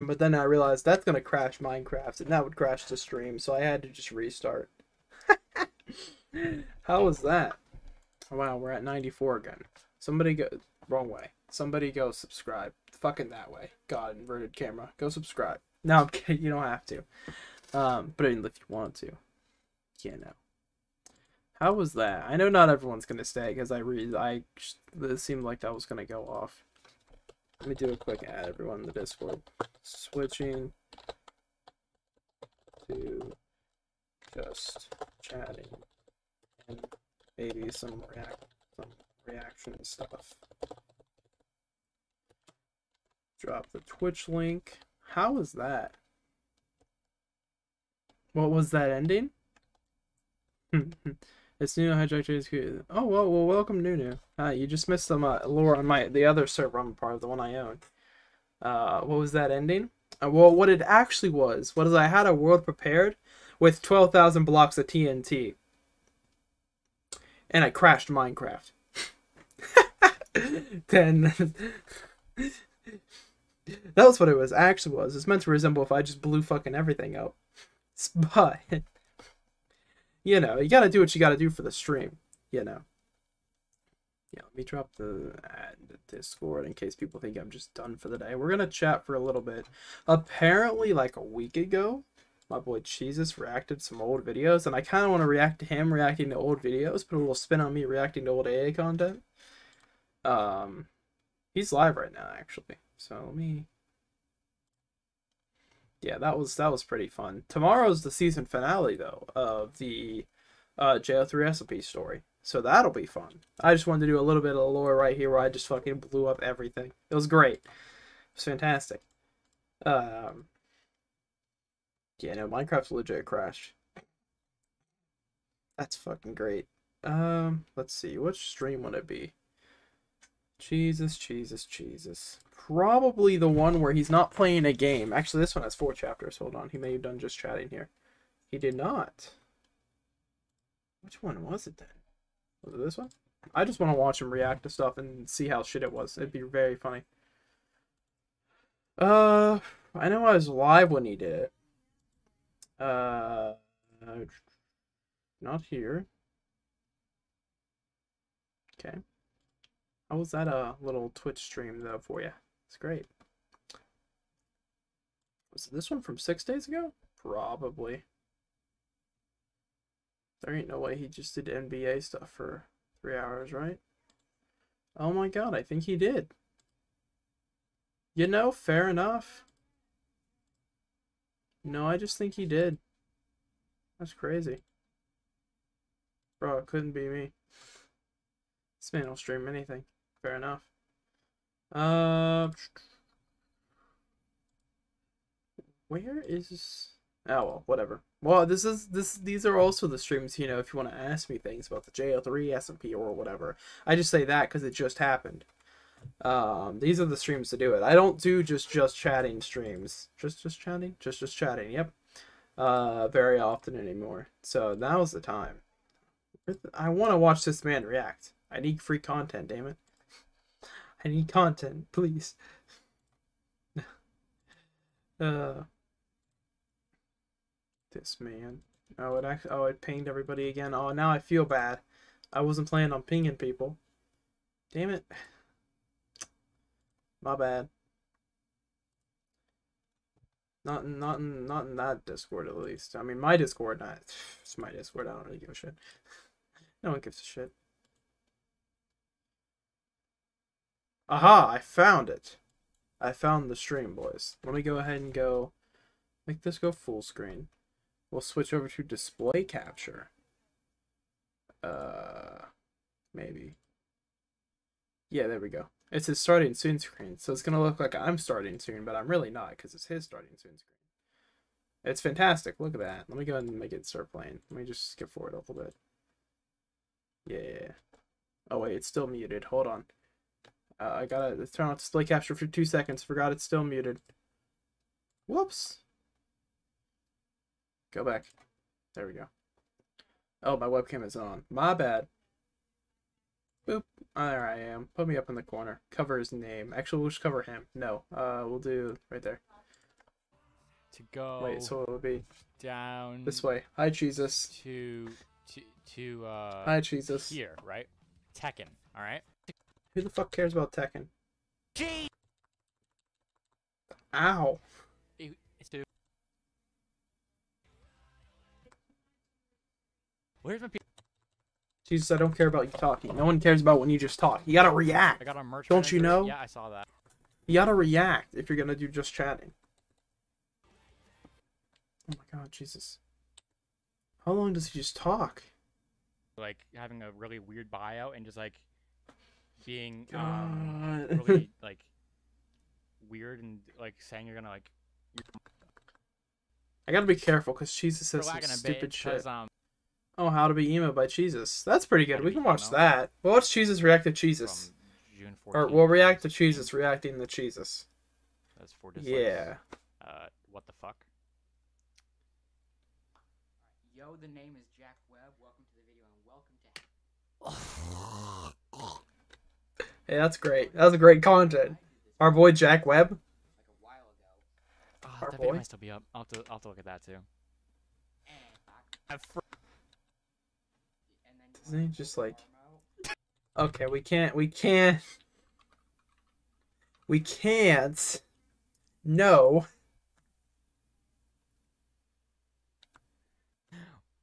But then I realized that's gonna crash Minecraft, and that would crash the stream, so I had to just restart. How was that? Wow, we're at 94 again. Somebody go wrong way. Somebody go subscribe. Fucking that way. God, inverted camera. Go subscribe. No, I'm kidding. You don't have to. Um, but if you want to, you know. How was that? I know not everyone's gonna stay because I read. I it seemed like that was gonna go off. Let me do a quick add everyone in the Discord. Switching to just chatting and maybe some react some reaction stuff. Drop the Twitch link. How was that? What was that ending? it's new hijack Oh well, well, welcome Nunu. Uh, you just missed some uh, lore on my the other server I'm part of, the one I own. Uh, what was that ending? Uh, well, what it actually was was I had a world prepared with twelve thousand blocks of TNT, and I crashed Minecraft. then that was what it was actually was. It's meant to resemble if I just blew fucking everything up. But you know, you gotta do what you gotta do for the stream, you know. Yeah, let me drop the ad Discord in case people think I'm just done for the day. We're gonna chat for a little bit. Apparently, like a week ago, my boy Jesus reacted to some old videos, and I kind of want to react to him reacting to old videos, put a little spin on me reacting to old AA content. Um, he's live right now, actually. So let me. Yeah, that was that was pretty fun. Tomorrow's the season finale though of the uh, JO3 SMP story. So that'll be fun. I just wanted to do a little bit of lore right here where I just fucking blew up everything. It was great. It was fantastic. Um, yeah, no, Minecraft's legit crashed. That's fucking great. Um, let's see, which stream would it be? Jesus, Jesus, Jesus. Probably the one where he's not playing a game. Actually, this one has four chapters. Hold on, he may have done just chatting here. He did not. Which one was it then? Was it this one? I just want to watch him react to stuff and see how shit it was. It'd be very funny. Uh, I know I was live when he did it. Uh, not here. Okay. How was that a little Twitch stream though for you? It's great. Was this one from six days ago? Probably. There ain't no way he just did NBA stuff for three hours, right? Oh my god, I think he did. You know, fair enough. No, I just think he did. That's crazy. Bro, it couldn't be me. This man will stream anything. Fair enough. Uh, where is? Oh well, whatever. Well, this is this. These are also the streams. You know, if you want to ask me things about the JO3 SMP or whatever, I just say that because it just happened. Um, these are the streams to do it. I don't do just just chatting streams. Just just chatting. Just just chatting. Yep. Uh, very often anymore. So now's the time. I want to watch this man react. I need free content. Damn it. I need content, please. uh, this man. Oh, it actually. Oh, it pinged everybody again. Oh, now I feel bad. I wasn't planning on pinging people. Damn it. My bad. Not in, not in, not in that Discord at least. I mean, my Discord. Not. It's my Discord. I don't really give a shit. no one gives a shit. Aha, I found it. I found the stream, boys. Let me go ahead and go make this go full screen. We'll switch over to display capture. Uh, maybe. Yeah, there we go. It's his starting soon screen, so it's gonna look like I'm starting soon, but I'm really not because it's his starting soon screen. It's fantastic. Look at that. Let me go ahead and make it start playing. Let me just skip forward a little bit. Yeah. Oh wait, it's still muted. Hold on. Uh, I gotta turn off display capture for two seconds. Forgot it's still muted. Whoops. Go back. There we go. Oh, my webcam is on. My bad. Boop. There I am. Put me up in the corner. Cover his name. Actually, we'll just cover him. No. Uh, we'll do right there. to go Wait, so it would be down this way. Hi, Jesus. to to to uh Hi, Jesus. here, right? Tekken, all right? Who the fuck cares about Tekken? Gee, Ow. it's dude. Where's my? Jesus, I don't care about you talking. No one cares about when you just talk. You gotta react. I got a merch. Don't you know? Yeah, I saw that. You gotta react if you're gonna do just chatting. Oh my god, Jesus. How long does he just talk? Like having a really weird buyout and just like being um really like weird and like saying you're gonna like I gotta be careful because Jesus says some lagging a bit stupid shit. um Oh, How to Be Emo by Jesus. That's pretty good. We can watch Emo? that. We'll watch Jesus react to Jesus. June 14th. Or we'll react to Jesus reacting to Jesus. That's four dislikes. Yeah. Uh, what the fuck? Yo, the name is Jack Webb. Welcome to the video and welcome to. Hey, that's great. That was a great content. Our boy Jack Webb. Like a while ago. Oh, Our that boy? might still be up. I'll have to, I'll have to look at that too. And, I've fr- and then you Isn't he just like- Okay, we can't. We can't. We can't. No.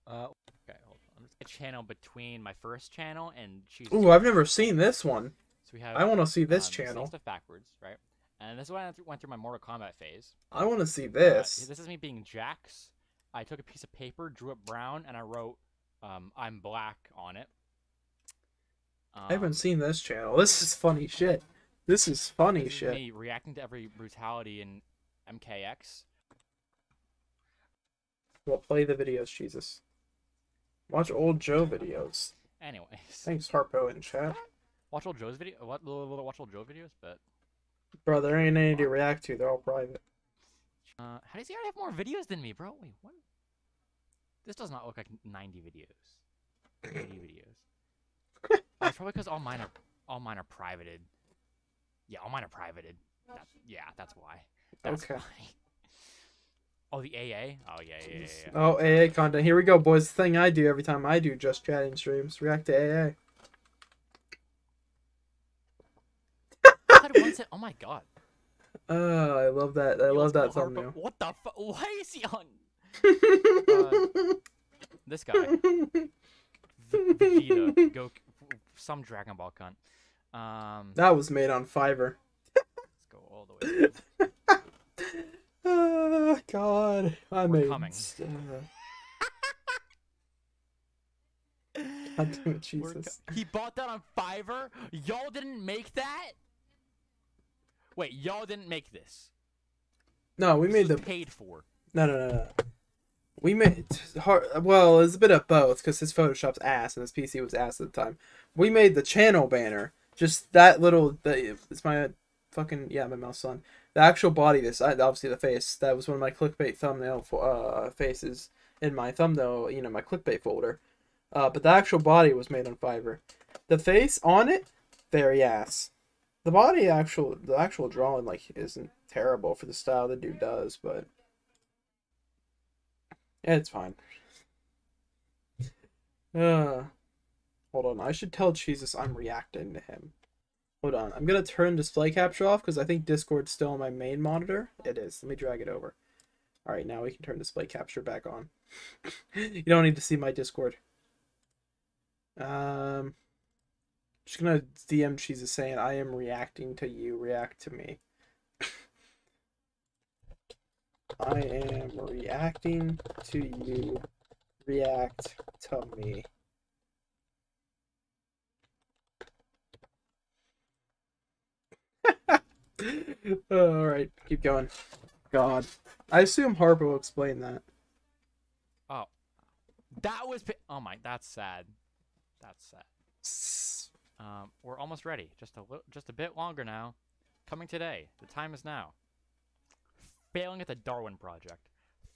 Uh, okay, hold on. A channel between my first channel and she's. Ooh, I've never seen this one. We have. I want to see this um, channel. Stuff backwards, right? And this is when I went through my Mortal Kombat phase. I want to see Uh, this. this is me being Jax. I took a piece of paper, drew it brown, and I wrote um, "I'm black" on it. I haven't Um, seen this channel. This is funny shit. This is funny this is shit. me reacting to every brutality in MKX. Well, play the videos, Jesus. Watch old Joe videos. Anyways, Thanks, Harpo in chat. Watch old Joe's video. What little, watch old Joe videos? But Bro, there ain't any to react to. They're all private. uh, how does he already have more videos than me, bro? Wait, what? This does not look like 90 videos. 80 videos. Oh, it's probably because all mine are all mine are privated. Yeah, all mine are privated. Yeah, that's why. That's Okay. why. Oh, the AA. Oh yeah, yeah, yeah. yeah. Oh, AA content. Here we go, boys. The thing I do every time I do just chatting streams. React to AA. I had one set- Oh my god. Oh, I love that. I Yo, love that Harpo. thumbnail. What the fuck? Why is he on Uh, this guy? V- Vegeta. Go some Dragon Ball cunt. Um, that was made on Fiverr. let's go all the way. Oh, God. I We're made. coming. Uh, God damn it, We're co- Jesus. He bought that on Fiverr. Y'all didn't make that. Wait, y'all didn't make this. No, we This made the. paid for. No, no, no, no. We made hard. Well, it's a bit of both because his Photoshop's ass and his PC was ass at the time. We made the channel banner. Just that little. The, it's my fucking yeah, my mouse on. The actual body. This obviously the face. That was one of my clickbait thumbnail fo- uh faces in my thumbnail. You know my clickbait folder. Uh, but the actual body was made on Fiverr. The face on it, very ass. The body actual the actual drawing like isn't terrible for the style the dude does, but yeah, it's fine. Uh, hold on. I should tell Jesus I'm reacting to him. Hold on. I'm gonna turn display capture off because I think Discord's still on my main monitor. It is. Let me drag it over. All right, now we can turn display capture back on. you don't need to see my Discord. Um, just gonna DM Jesus saying I am reacting to you. React to me. I am reacting to you. React to me. All right, keep going. God, I assume Harper will explain that. Oh, that was. Oh my, that's sad. That's sad. S- Um, we're almost ready. Just a li- just a bit longer now. Coming today. The time is now. Failing at the Darwin Project.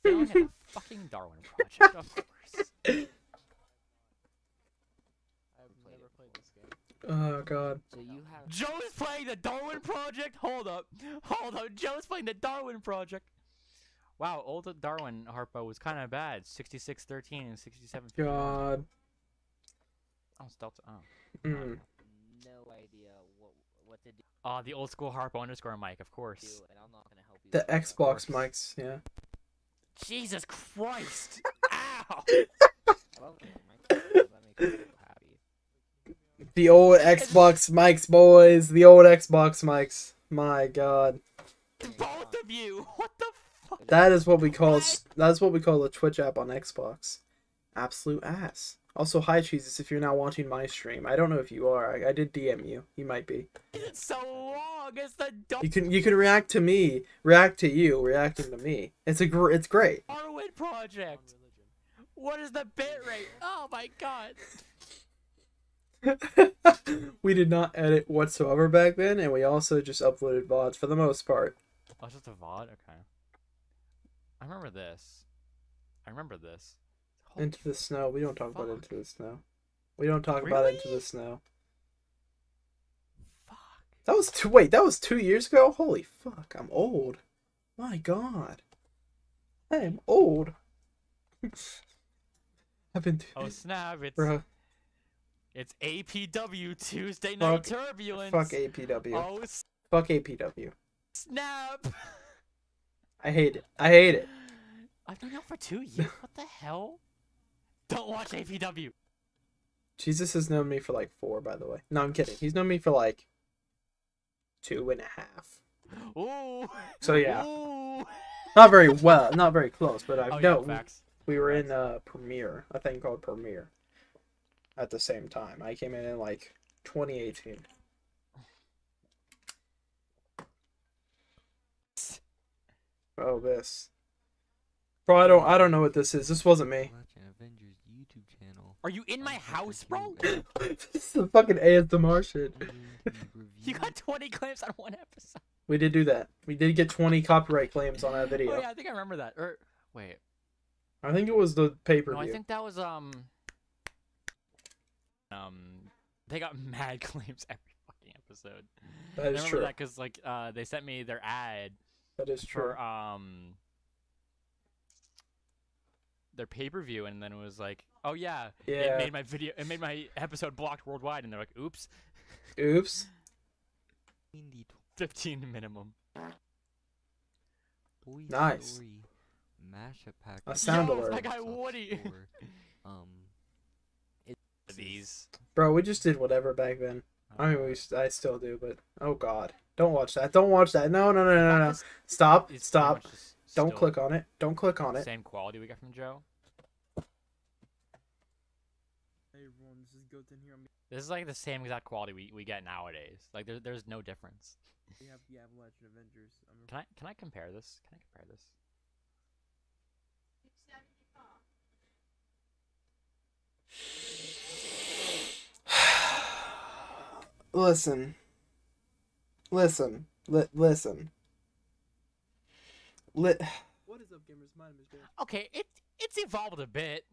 Failing at the fucking Darwin Project, of course. I've never played this game. Oh God. So you have. Joe's playing the Darwin Project. Hold up, hold up. Joe's playing the Darwin Project. Wow, old Darwin Harpo was kind of bad. 66 13 and 67 God. Oh, it's Delta. Oh. Mm. No idea what what to do, Oh, the old school Harpo underscore mic, of course. and I'm not gonna help you. The that. Xbox mics, yeah. Jesus Christ! Ow! I love it, Mike. That makes me so happy. The old Xbox mics, boys. The old Xbox mics. My God. Both of you! What the fuck? That is what we call that's what we call the Twitch app on Xbox. Absolute ass. Also, hi Jesus, if you're now watching my stream. I don't know if you are. I, I did DM you. You might be. So long. as the dumb You can you can react to me, react to you, reacting to me. It's a gr- it's great. Darwin project. What is the bit rate? Oh my god. we did not edit whatsoever back then, and we also just uploaded VODs for the most part. Oh, it's just a VOD? Okay. I remember this. I remember this. Holy Into the snow. We don't talk about. Into the Snow. We don't talk about Into the Snow. fuck. That was two. Wait, that was two years ago. Holy fuck! I'm old. My God. I am old. I've been. Oh snap! It's Bruh, it's APW Tuesday night Fuck- turbulence. fuck APW. Oh s- Fuck APW. snap! I hate it. I hate it. I've known you for two years. What the hell? Don't watch APW. Jesus has known me for like four, by the way. No, I'm kidding. He's known me for like two and a half. Ooh. So yeah, Ooh. not very well, not very close, but I Oh, know yeah, facts. we were in uh Premiere, a thing called Premiere, at the same time. I came in in like 2018. Oh, this. Bro, I don't, I don't know what this is. This wasn't me. Watching Avengers YouTube channel. Are you in my house, bro? this is the fucking ASMR shit. guys. You got 20 claims on one episode. We did do that. We did get 20 copyright claims on that video. Oh yeah, I think I remember that. Or wait, I think it was the pay per no, I think that was um um they got mad claims every fucking episode. That I remember true. that because like uh they sent me their ad That is true. for um their pay per view, and then it was like, oh yeah, it made my video, it made my episode blocked worldwide, and they're like, oops, Oops. 15 minimum. Nice. Story mashup pack. A sound Yo, alert. That guy Woody. Um, it's These. Bro, we just did whatever back then. I mean, we, I still do, but oh god, don't watch that. Don't watch that. No, no, no, no, no. Stop. Stop. Don't click on it. Don't click on it. Same quality we got from Joe. Hey everyone, this is Goten here. I'm This is like the same exact quality we, we get nowadays. Like there, there's no difference. we have the Avalanche and Avengers. I'm Can I can I compare this? Can I compare this? listen. Listen. Li- listen. Li- What is up, gamers? My name is James. Okay, it it's evolved a bit.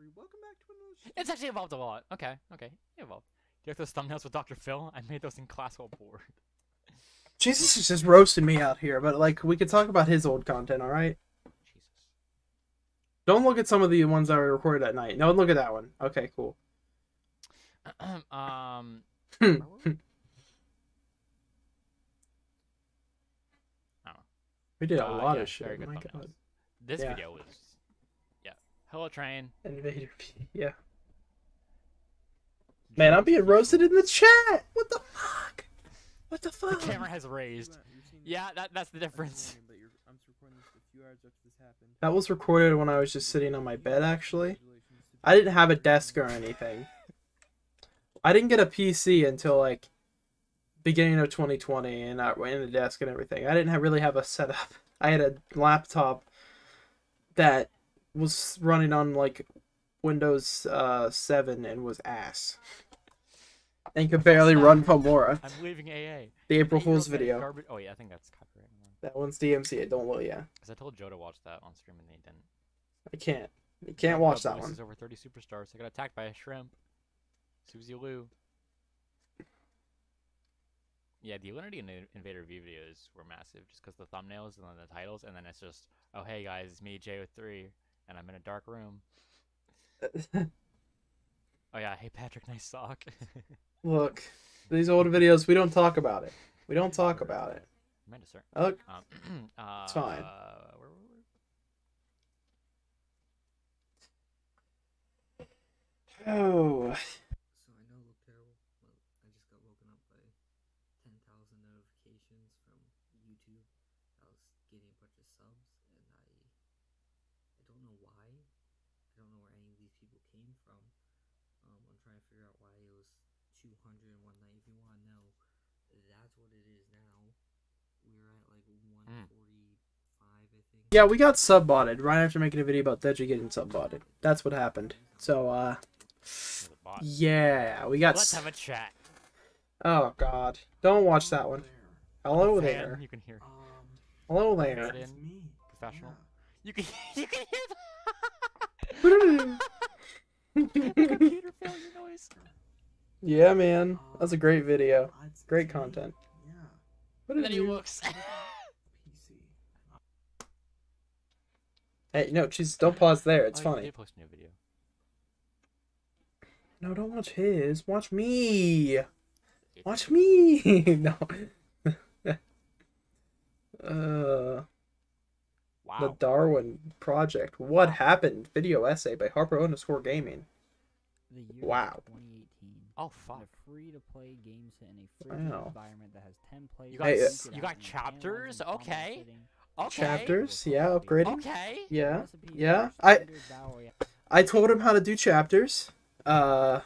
Free. Welcome back to another. sh- It's actually evolved a lot. Okay, okay, it evolved. Do you like those thumbnails with Dr. Phil? I made those in classical board. Jesus is just roasting me out here, but like we could talk about his old content, all right? Jesus. Don't look at some of the ones that were recorded at night. No, look at that one. Okay, cool. um. Hmm. where we? I don't know. we did a Uh, lot yeah, of shit. very good my thumbnails. god. This Yeah. video was, yeah. Hello train. Invader P. Yeah. Man, I'm being roasted in the chat. What the fuck? What the The fuck? camera has raised. got- you're seeing Yeah, that that's the this as a difference. warning, But you're, I'm recording this a few hours after this happened. That was recorded when I was just sitting on my bed. Actually, I didn't have a desk or anything. I didn't get a PC until like beginning of 2020, and I in a desk and everything. I didn't have, really have a setup. I had a laptop that was running on like Windows uh, 7 and was ass, and could barely run Pomora. I'm leaving AA. The April Fool's video. Garbage. Oh yeah, I think that's copyright. That one's DMCA. Don't look. Yeah, Because I told Joe to watch that on stream and he didn't. I can't. You can't Talk watch that one. Over 30 superstars. I got attacked by a shrimp. Susie Lou. Yeah, the Unity and the Invader V videos were massive just because the thumbnails and then the titles, and then it's just, oh hey guys, it's me Jo3, and I'm in a dark room. Oh yeah, hey Patrick, nice sock. Look, these old videos, we don't talk about it. We don't talk about it. Amanda, sir. Look, Um, uh, It's fine. Where were we? oh, So I know it looked terrible, but I just got woken up by 10,000 notifications from YouTube. I was getting a bunch of subs, and I I don't know why. I don't know where any of these people came from. Um, I'm trying to figure out why it was 200 in one night. If you want to know, that's what it is now. We were at like 145, I think. Yeah, we got subbotted right after making a video about Deji getting subbotted. That's what happened. So, uh, Was it bot? yeah, we got. Let's have a chat. Oh God, don't watch that one. Hello there. You can hear. Um, Hello Get there. in. me. Professional. Yeah. You can you can hear the computer failure noise. yeah, man, that's a great video. Great content. Yeah. What And did then he you? looks. Hey, no, Jesus, don't pause there. It's Oh, you funny. did post a new video. No, don't watch his. Watch me. Watch me. no. uh, Wow. the Darwin Project. What happened? Video essay by Harper underscore Gaming. The year Wow. 2018. Oh and fuck. a free-to-play game set in a free Wow. environment that has 10 players. You got Hey, uh, you got chapters? Okay. Okay. Chapters? Yeah, upgrading. Okay. Yeah, yeah. I I told him how to do chapters. Uh,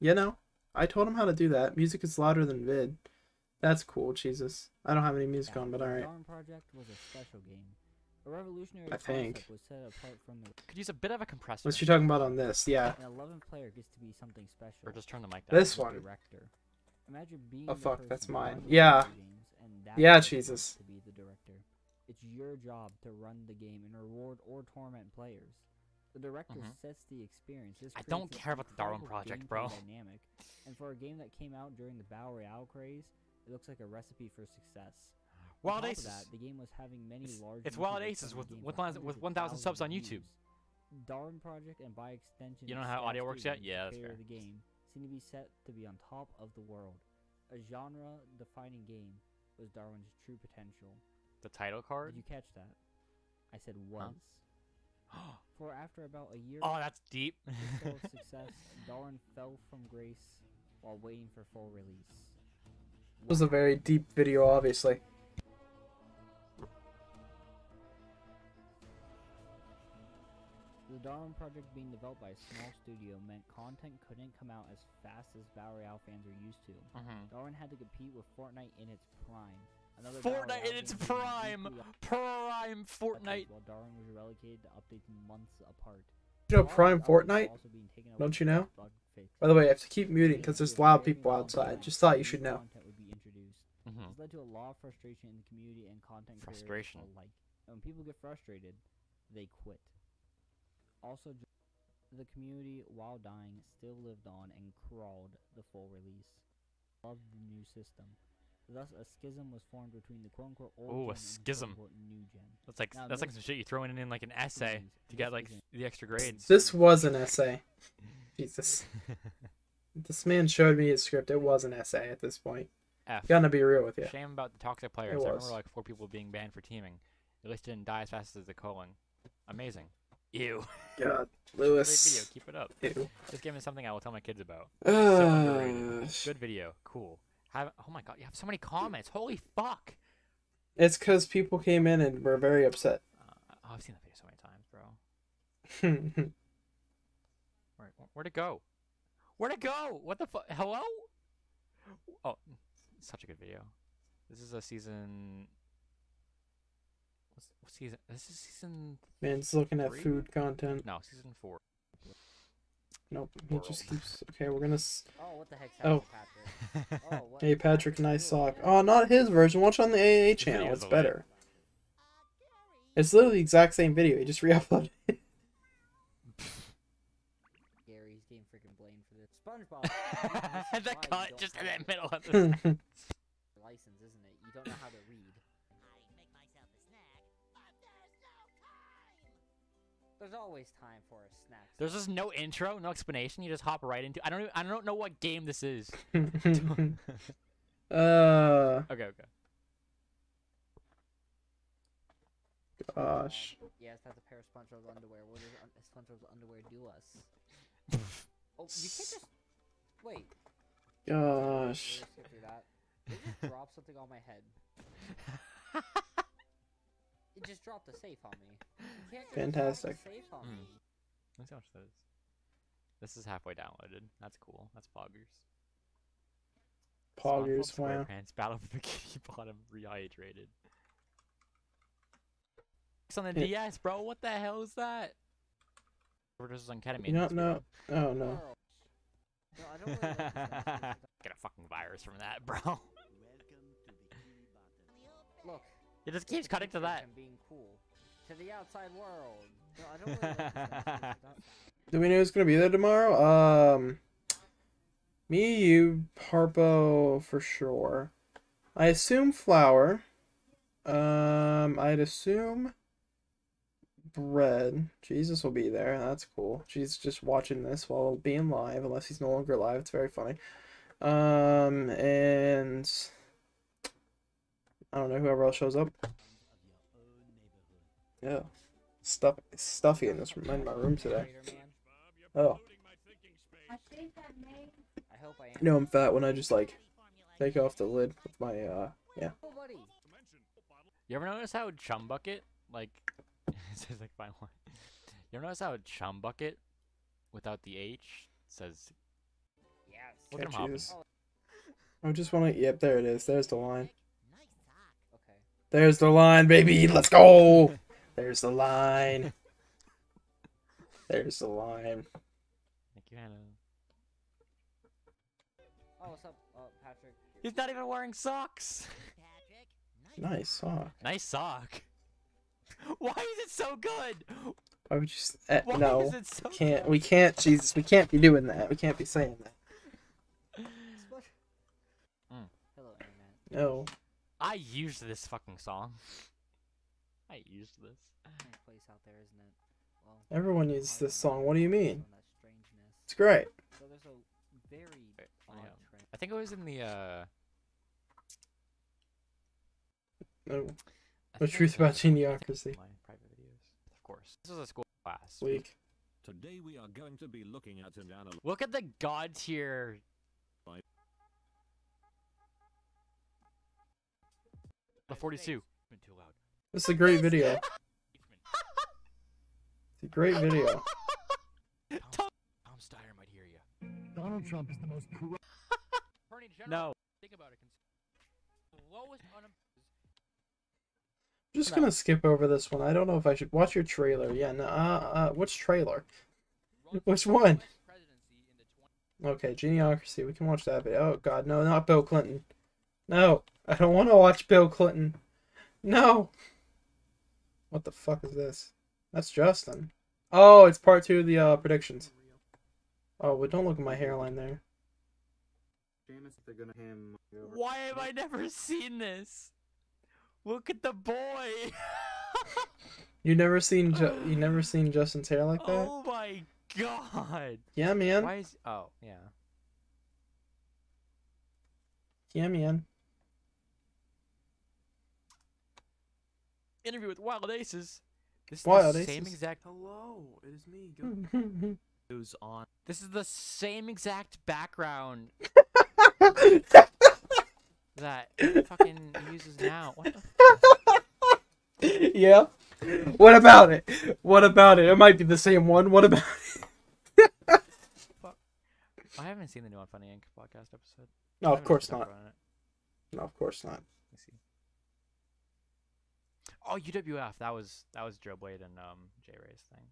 you know, I told him how to do that. Music is louder than vid. That's cool. Jesus, I don't have any music on, but all right. Project was a special game. A revolutionary I think. was set apart from the Could use a bit of a compressor. What you talking about on this? Yeah. an 11th player gets to be something special. Or just turn the mic down. This one. Director. Imagine being Oh, fuck, that's mine. Yeah. video games, and that Yeah, Jesus. To be the director. It's your job to run the game and reward or torment players. The director Mhm. sets the experience. This I don't care about the Darwin Project, bro. Dynamic. And for a game that came out during the Battle Royale craze, it looks like a recipe for success. Wild Aces. that, the game was having many It's- large. it's Wild Aces with- with with 1,000 subs on YouTube. views. Darwin Project and by extension, You know how audio works yet? Yeah, that's fair. The game seem to be set to be on top of the world. A genre-defining game was Darwin's true potential. The title card? Did card. you catch that? I said was. For after about a year oh, that's deep. or of success, Darwin fell from grace while waiting for full release. It was a very deep video, obviously. The Darwin project being developed by a small studio meant content couldn't come out as fast as Battle Royale fans are used to. Mhm. Darwin had to compete with Fortnite in its prime. Another Fortnite in its prime. Prime Fortnite. While Darwin was relegated to updates months apart. You know, Prime Fortnite. also being taken away Don't you know? By the way, I have to keep muting because there's with loud varying people outside. Just thought you should know. Content would be introduced. Mhm. This led to a lot of frustration in the community and content Frustration. alike. And when people get frustrated, they quit. Also, the community, while dying, still lived on and crawled the full release. Loved the new system. Thus, a schism was formed between the quote-unquote old Ooh, a gen and the schism. new gen. That's like Now, that's like some shit you throw in in like an essay to get like isn't- the extra grades. This was an essay. Jesus. This man showed me his script. It was an essay at this point. F. Gonna be real with you. Shame about the toxic players. I was. remember like four people being banned for teaming. At least it didn't die as fast as the colon. Amazing. Ew. God, Great video. Keep it up. Ew. This game is something I will tell my kids about. So underrated. Uh, Good video. Cool. Have oh my god, you have so many comments. Holy fuck. it's because people came in and were very upset. Uh, oh, I've seen that video so many times, bro. Where, where'd it go? Where'd it go? What the fuck? Hello? Oh, such a good video. This is a season. What's, what season? This is season. Man's looking at food content. No, season four. Nope. He just keeps. Okay, we're gonna. S- Oh, what the heck's Oh. Patrick? Oh, what- hey, Patrick, nice sock. Oh, not his version. Watch on the AA channel. video's It's lit. better. It's literally the exact same video. He just re-uploaded it. Gary's getting freaking blamed for this. SpongeBob. you- you the cut just in worry. the middle of the. license, isn't it? You don't know how to read. There's always time for a snack. There's just no intro, no explanation. You just hop right into. I don't. Even, I don't know what game this is. uh, Okay, okay. gosh. Yes, that's a pair of SpongeBob underwear. What does un- SpongeBob's underwear do us? Oh, you can't just wait. Gosh. Really skip through that. They just dropped something on my head. It just dropped a safe on me. You can't just Fantastic. Drop a safe on Hmm. me. Let's see how much that is. This is halfway downloaded. That's cool. That's Poggers. Poggers, SpongeBob wow. SquarePants Battle for Bikini Bottom rehydrated. It's on the Yeah. DS, bro. What the hell is that? Overdoses on ketamine. No, don't must be know? good. Oh no. No, I don't really like. Get a fucking virus from that, bro. Look. It just keeps cutting to that. Being cool. To the outside world. Do we know who's gonna be there tomorrow? Um, me, you, Harpo for sure. I assume Flower. Um, I'd assume Bread. Jesus will be there. That's cool. She's just watching this while being live, unless he's no longer live. It's very funny. Um, and I don't know whoever else shows up. Yeah, stuff stuffy in this room, in my room today. Oh. I hope I am. You know I'm fat when I just like take off the lid with my uh yeah. You ever notice how Chum Bucket, like, it says like fine wine. You ever notice how Chum Bucket, without the H, says, Yes. look at him hopping. I just want to. Yep, there it is. There's the line. Okay. There's the line, baby. Let's go. There's the line. There's the line. Thank you, Hannah. Oh, what's up, uh, Patrick? He's not even wearing socks. Patrick, Nice sock. Nice sock. Why is it so good? Why would you? s- Eh, Why no, is it so can't. good? We can't. Jesus, we can't be doing that. We can't be saying that. Sponge- Mm. Hello, internet. No. I used this fucking song. I used this. Nice place out there, isn't it? Well, Everyone uses this song. What do you mean? on that strangeness. It's great. So there's a very odd I, trend. I think it was in the uh. No. The think it was, truth about I think it was geniocracy. Private videos. Of course. This was a school class. Week. Today we are going to be looking at an analog. Look at the god tier. The 42. Too loud. This is a great video. It's a great video. Tom, Tom Steiner might hear you. Donald Trump is the most corrupt. Attorney General. No. Think about it. Lowest unem- I'm just gonna skip over this one. I don't know if I should watch your trailer. Yeah, no, uh, uh, which trailer? Which one? Okay, Geniocracy. We can watch that video. Oh God, no, not Bill Clinton. No, I don't want to watch Bill Clinton. No. What the fuck is this? That's Justin. Oh, it's part two of the uh, predictions. Oh, but don't look at my hairline there. Jameis, they're gonna him over. Why have I never seen this? Look at the boy. You never seen Ju- you never seen Justin's hair like that? oh my god. Yeah, man. Why is oh yeah. Yeah, man. Interview with Wild Aces. This is Wild the same exact Hello, it is me. Go. goes on. This is the same exact background that fucking uses now. What the yeah. What about it? What about it? It might be the same one. What about it? I haven't seen the new Unfunny Inc. podcast episode. No, of course not. up on it. No, of course not. Let me see. Oh, UWF. That was that was Joe Blade and um J Ray's thing.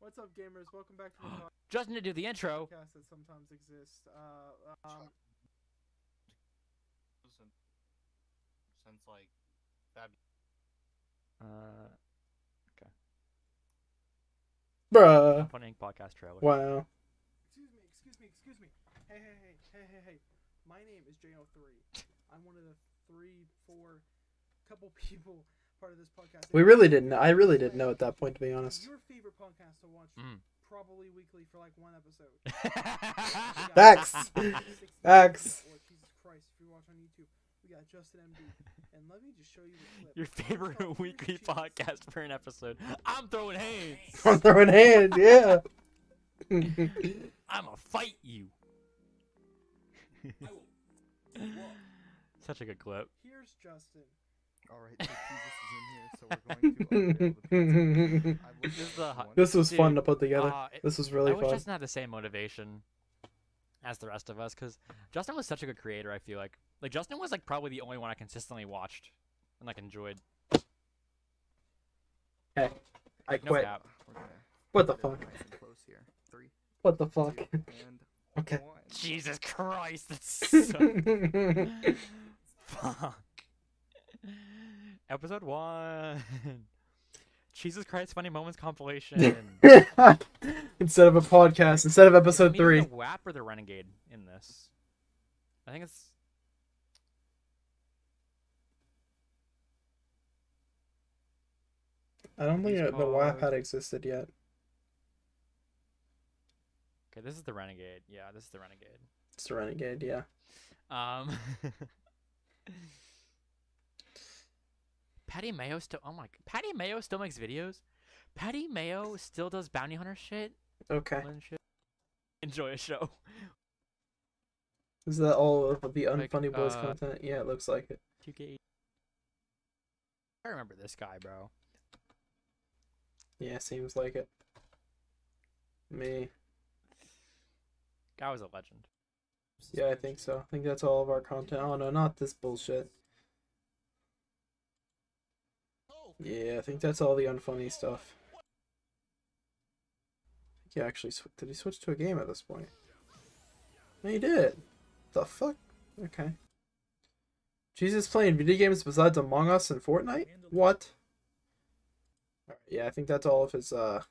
What's up, gamers? Welcome back to the Justin to do the intro. podcast that sometimes exists. Uh, um, since like Fab. Uh, Bruh. Unfunny Inc. podcast trailer. Wow. excuse me, excuse me, excuse me. Hey, hey, hey, hey, hey, hey. My name is JO3. I'm one of the three, four, couple people part of this podcast. We really didn't. I really didn't know at that point, to be honest. Your favorite podcast to watch Mm. probably weekly for like one episode. Facts. 60 Facts. Jesus Christ, if you watch on YouTube, we got Justin MD. And let me just show you the clip. Your favorite weekly podcast for an episode. I'm throwing hands. I'm throwing hands, yeah. I'ma fight you. Such a good clip. Here's Justin. Alright, so Jesus is in here, so we're going to unveil the pizza. I This is the this was fun to put together. uh, it- This was really I wish fun. Justin had the same motivation as the rest of us, because Justin was such a good creator. I feel like, like Justin was like probably the only one I consistently watched and like enjoyed. Hey, I no quit. cap. What the fuck? nice and close here. Three, What the fuck? two, Okay. one. Jesus Christ, that's so fuck. Episode one. Jesus Christ, funny moments compilation. instead of a podcast, instead of episode three. The WAP or the Renegade in this? I think it's. I don't think He's the WAP had existed yet. Okay, this is the Renegade. Yeah, this is the Renegade. It's the Renegade, yeah. Um. Patty Mayo still. Oh my. Patty Mayo still makes videos. Patty Mayo still does bounty hunter shit. Okay. shit. Enjoy a show. Is that all of the Like, Unfunny Boys uh, content? Yeah, it looks like it. 2K. I remember this guy, bro. Yeah, seems like it. Me. Guy was a legend. Yeah, I think so. I think that's all of our content. Oh no, not this bullshit. Yeah, I think that's all the unfunny stuff. He actually sw- did he switch to a game at this point? No, he did. The fuck? Okay. Jesus playing video games besides Among Us and Fortnite? What? Yeah, I think that's all of his uh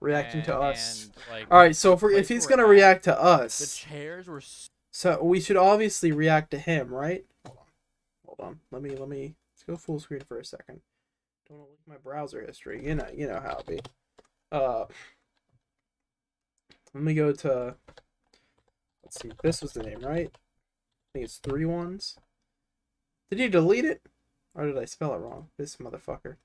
reacting to us. like, All right, so if, we're, if he's gonna at, react to us, The chairs were. so we should obviously react to him, right? Hold on, hold on. Let me let me let's go full screen for a second. Don't wanna look at my browser history. You know, you know how it be. Uh, let me go to. Let's see. This was the name, right? I think it's three ones. Did you delete it, or did I spell it wrong? This motherfucker.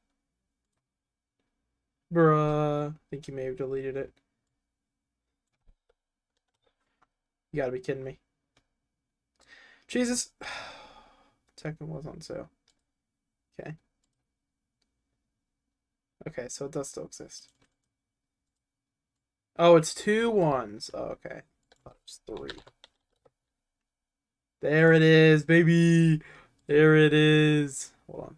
Bruh, I think you may have deleted it. You gotta be kidding me. Jesus. Tekken was on sale. Okay. Okay, so it does still exist. Oh, it's two ones. Oh, okay. I thought it was three. There it is, baby. There it is. Hold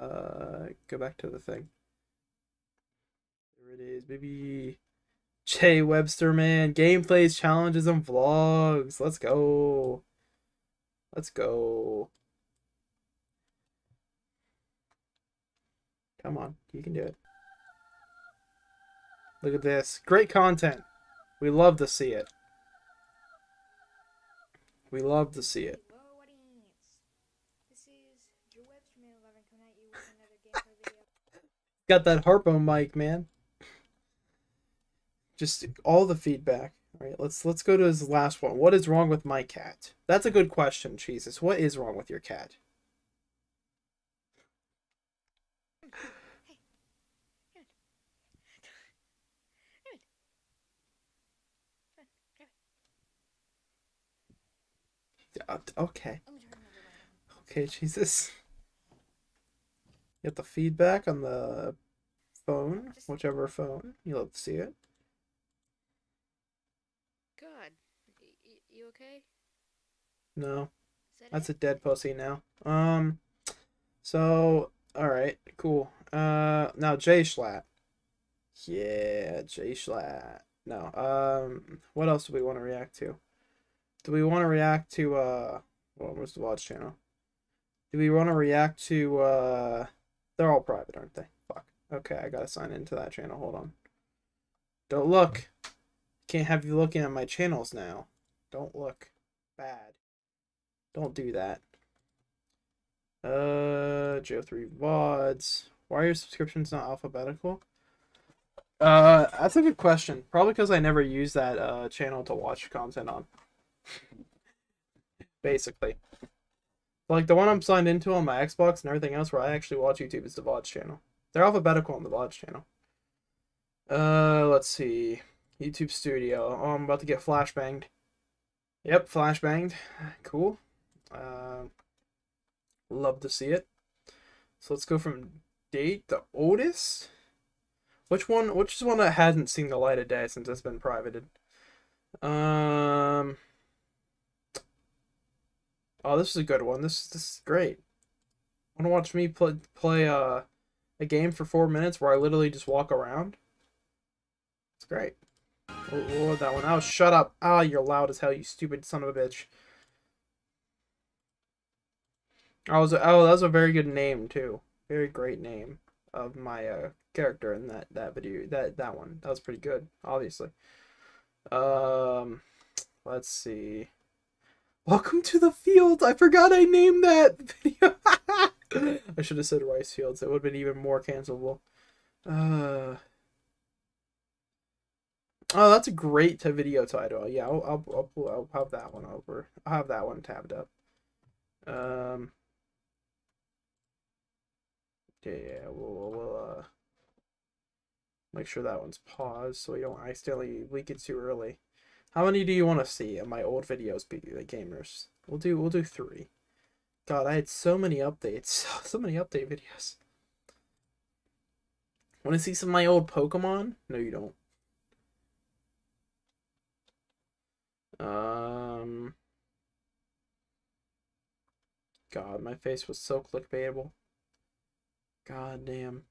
on. Uh, go back to the thing. There it is, baby. Jay Webster, man. Gameplays, challenges, and vlogs. Let's go. Let's go. Come on. You can do it. Look at this. Great content. We love to see it. We love to see it. Hello, audience. This is Joe Webster Man 11 coming at you with another gameplay video. Got that Harpo mic, man. Just all the feedback. All right, let's let's go to his last one. What is wrong with my cat? That's a good question, Jesus. What is wrong with your cat? Uh, Okay. Let me turn another light on. Okay, Jesus. You got the feedback on the phone, whichever phone. You love to see it. God, y- you okay? No, that that's a dead pussy now. Um, so all right, cool. Uh, now J Schlatt. Yeah, J Schlatt. No. Um, what else do we want to react to? Do we want to react to uh? Well, where's the watch channel? Do we want to react to uh? They're all private, aren't they? Fuck. Okay, I gotta sign into that channel. Hold on. Don't look. Can't have you looking at my channels now. Don't look. Bad. Don't do that. Uh, Joe3 VODs. Why are your subscriptions not alphabetical? Uh, that's a good question. Probably because I never use that uh channel to watch content on. Basically. Like the one I'm signed into on my Xbox and everything else where I actually watch YouTube is the VODs channel. They're alphabetical on the VODs channel. Uh, let's see. YouTube Studio. Oh, I'm about to get flashbanged. Yep, flashbanged. Cool. Uh, love to see it. So let's go from date to oldest. Which one? Which is one that hasn't seen the light of day since it's been privated? Um. Oh, this is a good one. This this is great. Want to watch me play play uh, a game for four minutes where I literally just walk around? It's great. Was that one? Oh, shut up! Ah, you're loud as hell, you stupid son of a bitch. I was oh, that was a very good name too. Very great name of my uh, character in that that video. That that one. That was pretty good, obviously. Um, let's see. Welcome to the field. I forgot I named that video. I should have said rice fields. It would have been even more cancelable. Uh. Oh, that's a great video title. Yeah, I'll, I'll, I'll, I'll have that one over. I'll have that one tabbed up. Um. Yeah, yeah, we'll, we'll uh, make sure that one's paused so we don't accidentally leak it too early. How many do you want to see in my old videos, be the gamers? We'll do we'll do three. God, I had so many updates, so many update videos. Want to see some of my old Pokemon? No, you don't. Um. God, my face was so clickbaitable. God damn.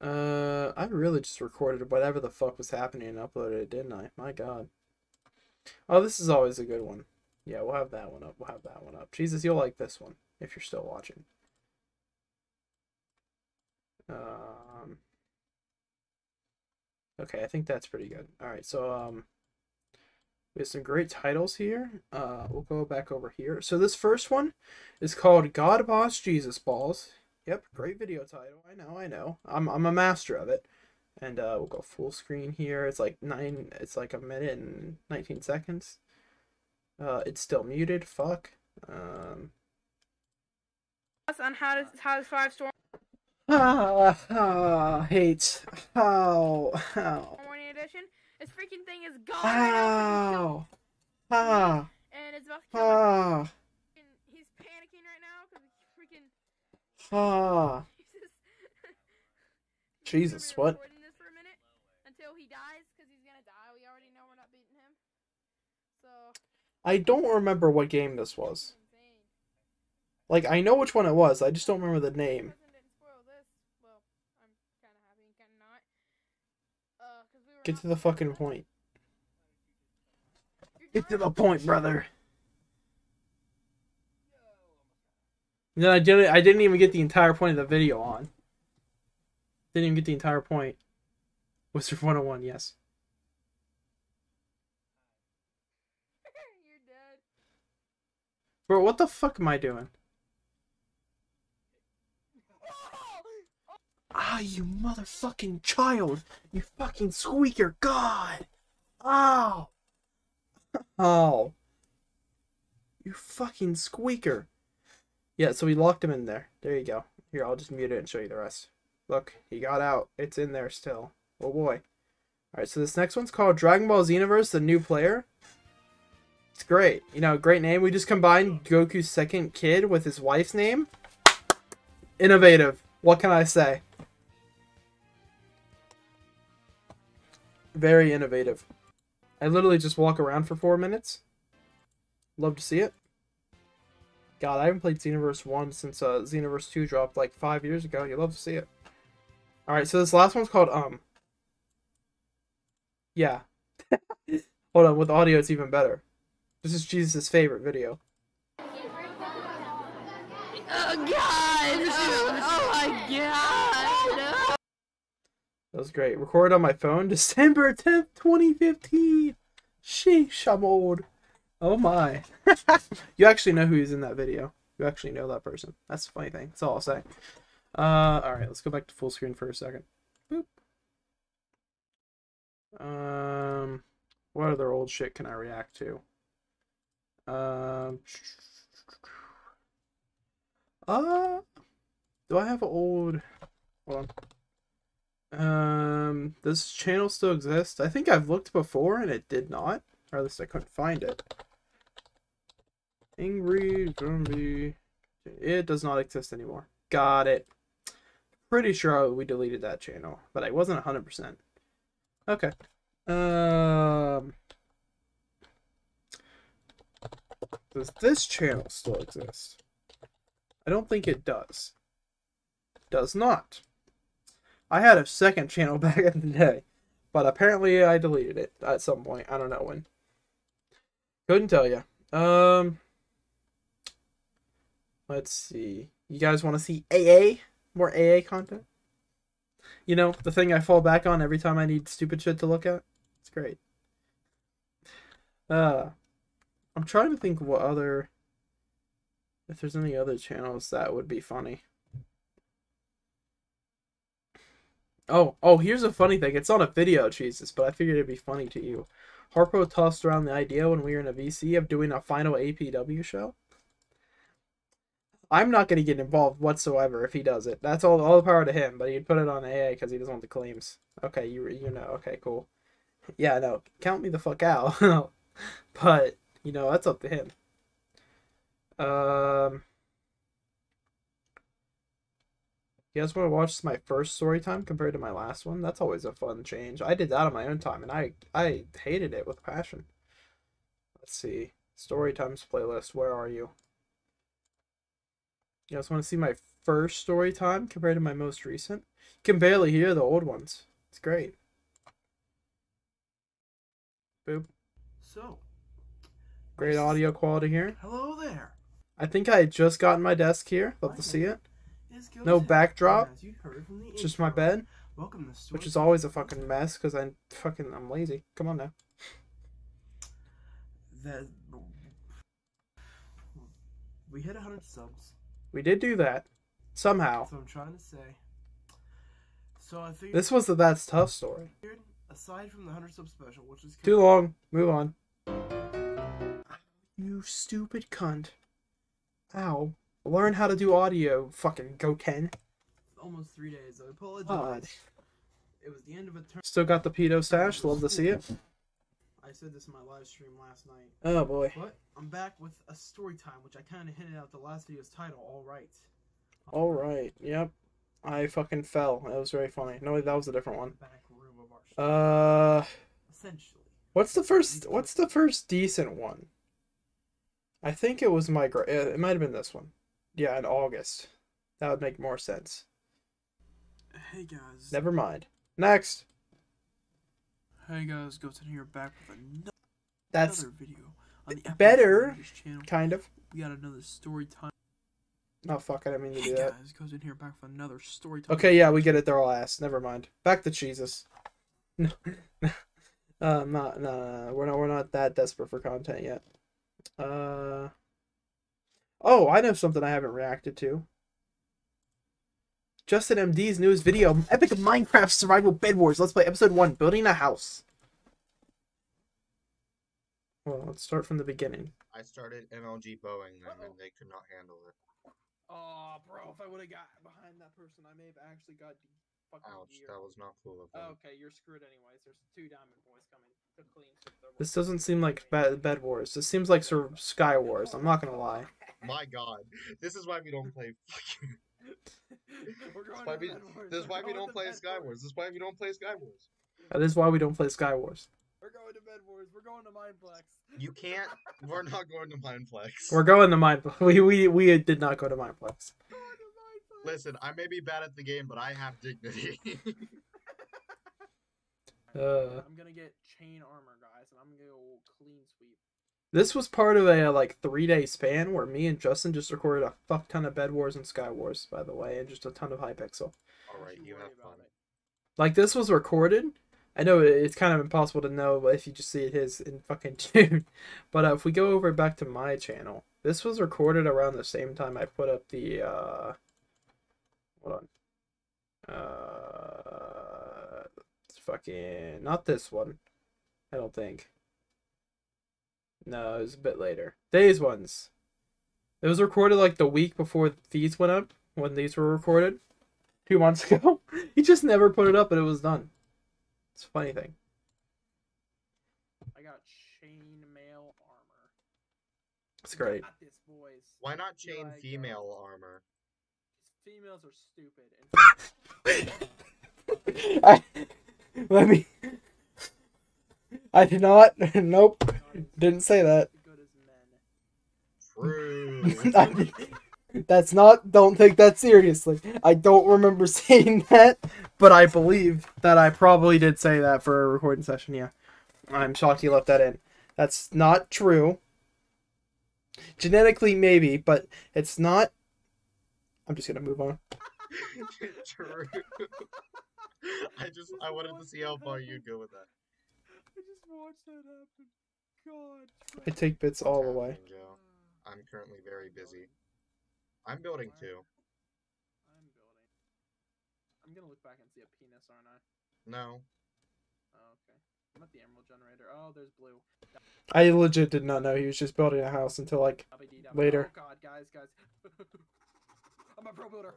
Uh, I really just recorded whatever the fuck was happening and uploaded it, didn't I? My god. Oh, this is always a good one. Yeah, we'll have that one up. We'll have that one up. Jesus, you'll like this one if you're still watching. Um. Okay, I think that's pretty good. All right, so um, we have some great titles here. Uh, we'll go back over here. So this first one is called God Boss Jesus Balls. Yep, great video title. I know, I know. I'm I'm a master of it. And uh, we'll go full screen here. It's like nine. It's like a minute and nineteen seconds. Uh, it's still muted. Fuck. Um. on how to how to five storm Ah, ah, hate. How? How? morning edition. This freaking thing is gone. How? Ah. and it's about to kill Ah. freaking- He's panicking right now because freaking Ah. Jesus. Jesus, what? recording this for a minute until he dies because he's gonna die. We already know we're not beating him. So I don't remember what game this was. Like I know which one it was. I just don't remember the name. Get to the fucking point. Get to the point, brother. No, I didn't. I didn't even get the entire point of the video on. Didn't even get the entire point. Wizard 101, yes. Bro, what the fuck am I doing? Ah, you motherfucking child! You fucking squeaker! God! Ow! Oh! You fucking squeaker! Yeah, so we locked him in there. There you go. Here, I'll just mute it and show you the rest. Look, he got out. It's in there still. Oh boy. Alright, so this next one's called Dragon Ball Xenoverse, the new player. It's great. You know, great name. We just combined Goku's second kid with his wife's name. Innovative. What can I say? Very innovative. I literally just walk around for four minutes. Love to see it. God, I haven't played Xenoverse 1 since uh, Xenoverse 2 dropped like five years ago. You'd love to see it. Alright, so this last one's called Um. Yeah. Hold on, with audio it's even better. This is Jesus' favorite video. Oh god! Oh my god! That was great. Recorded on my phone, December 10th, 2015. Sheesh, I'm old. Oh my. you actually know who's in that video. You actually know that person. That's the funny thing. That's all I'll say. Uh, alright, let's go back to full screen for a second. Boop. Um, what other old shit can I react to? Um, uh, do I have old? Hold on. Um, does this channel still exist? I think I've looked before and it did not, or at least I couldn't find it. Angry Zombie. It does not exist anymore. Got it. Pretty sure we deleted that channel, but I wasn't 100%. Okay. Um. Does this channel still exist? I don't think it does. Does not. I had a second channel back in the day, but apparently I deleted it at some point. I don't know when. Couldn't tell you. Um. Let's see. You guys want to see AA? More AA content? You know, the thing I fall back on every time I need stupid shit to look at? It's great. Uh, I'm trying to think what other. If there's any other channels that would be funny. Oh, oh, here's a funny thing. It's not a video, Jesus, but I figured it'd be funny to you. Harpo tossed around the idea when we were in a VC of doing a final APW show. I'm not going to get involved whatsoever if he does it. That's all all the power to him, but he'd put it on AA because he doesn't want the claims. Okay, you you know. Okay, cool. Yeah, no, count me the fuck out. but, you know, that's up to him. Um, you guys want to watch my first story time compared to my last one? That's always a fun change. I did that on my own time, and I I hated it with passion. Let's see. Story times playlist. Where are you? You guys want to see my first story time compared to my most recent? You can barely hear the old ones. It's great. Boop. So, Great audio quality here. hello there. I think I had just gotten my desk here. Love to see it. No backdrop. As you heard from the It's just my bed, Welcome to Story which is always a fucking mess because I fucking I'm lazy. Come on now. that we hit 100 subs. We did do that somehow. So I'm trying to say. So I think This was the that's tough story. aside from the 100 sub special, which is Too long. Move on. You stupid cunt. Ow. Learn how to do audio, fucking Goten. almost three days. I apologize. God. It was the end of a term. Still got the pedo stash. Love to see it. I said this in my live stream last night. Oh boy. But I'm back with a story time, which I kind of hinted out the last video's title. All right. All right. Yep. I fucking fell. That was very funny. No, that was a different one. Back room of our Uh, essentially. what's the first? What's the first decent one? I think it was my. It might have been this one. Yeah, in August. That would make more sense. Hey guys. Never mind. Next. Hey guys, Goten here back with another That's video on the better, channel. kind of. We got another story time. Oh fuck! I didn't mean to Hey do that. guys, Goten here back with another story time. Okay, yeah, we get it. They're all ass. Never mind. Back to Jesus. No, uh, not, no, no, no, we're not, we're not that desperate for content yet. Uh, oh, I know something I haven't reacted to. Justin MD's newest video, Epic Minecraft Survival Bed Wars. Let's play episode one, building a house. Well, let's start from the beginning. I started MLG bowing them and they could not handle it. Oh, bro, if I would have got behind that person, I may have actually got the fucking Ouch, gear. that was not cool of them. Okay, you're screwed anyways. There's two diamond boys coming to clean This doesn't seem like bed, bed Wars. This seems like Sur- Sky Wars. I'm not gonna lie. My god, this is why we don't play fucking. We're This is why we, this is why we don't play Bed Sky Wars. Wars. This is why we don't play Sky Wars. is why we don't play Sky Wars. We're going to Bed Wars. We're going to Mineplex. You can't. We're not going to Mineplex. We're going to Mine. We we we did not go to Mineplex. Listen, I may be bad at the game, but I have dignity. Uh, I'm gonna get chain armor, guys, and I'm gonna go clean sweep. This was part of a like three day span where me and Justin just recorded a fuck ton of Bed Wars and Sky Wars, by the way, and just a ton of Hypixel. All right, you have fun. Like this was recorded, I know it's kind of impossible to know if you just see it his in fucking June. But uh, if we go over back to my channel, this was recorded around the same time I put up the uh hold on. Uh it's fucking not this one. I don't think. No, it was a bit later. These ones. It was recorded like the week before these went up, when these were recorded. Two months ago. he just never put it up, but it was done. It's a funny thing. I got chain mail armor. It's great. Got this, boys. Why not chain like, uh, female armor? Females are stupid. And I let me. I did not. Nope. Didn't say that. True. That's not. Don't take that seriously. I don't remember saying that, but I believe that I probably did say that for a recording session. Yeah, I'm shocked you left that in. That's not true. Genetically, maybe, but it's not. I'm just gonna move on. True. I just I wanted to see how far you'd go with that. I watched that happen. God. I take bits all the way. Joe. I'm currently very busy. I'm building too. I'm building. I'm gonna look back and see a penis, aren't I? No. Oh, okay. I'm at the emerald generator. Oh, there's blue. I legit did not know he was just building a house until like later. Oh god, guys, guys. I'm a pro builder.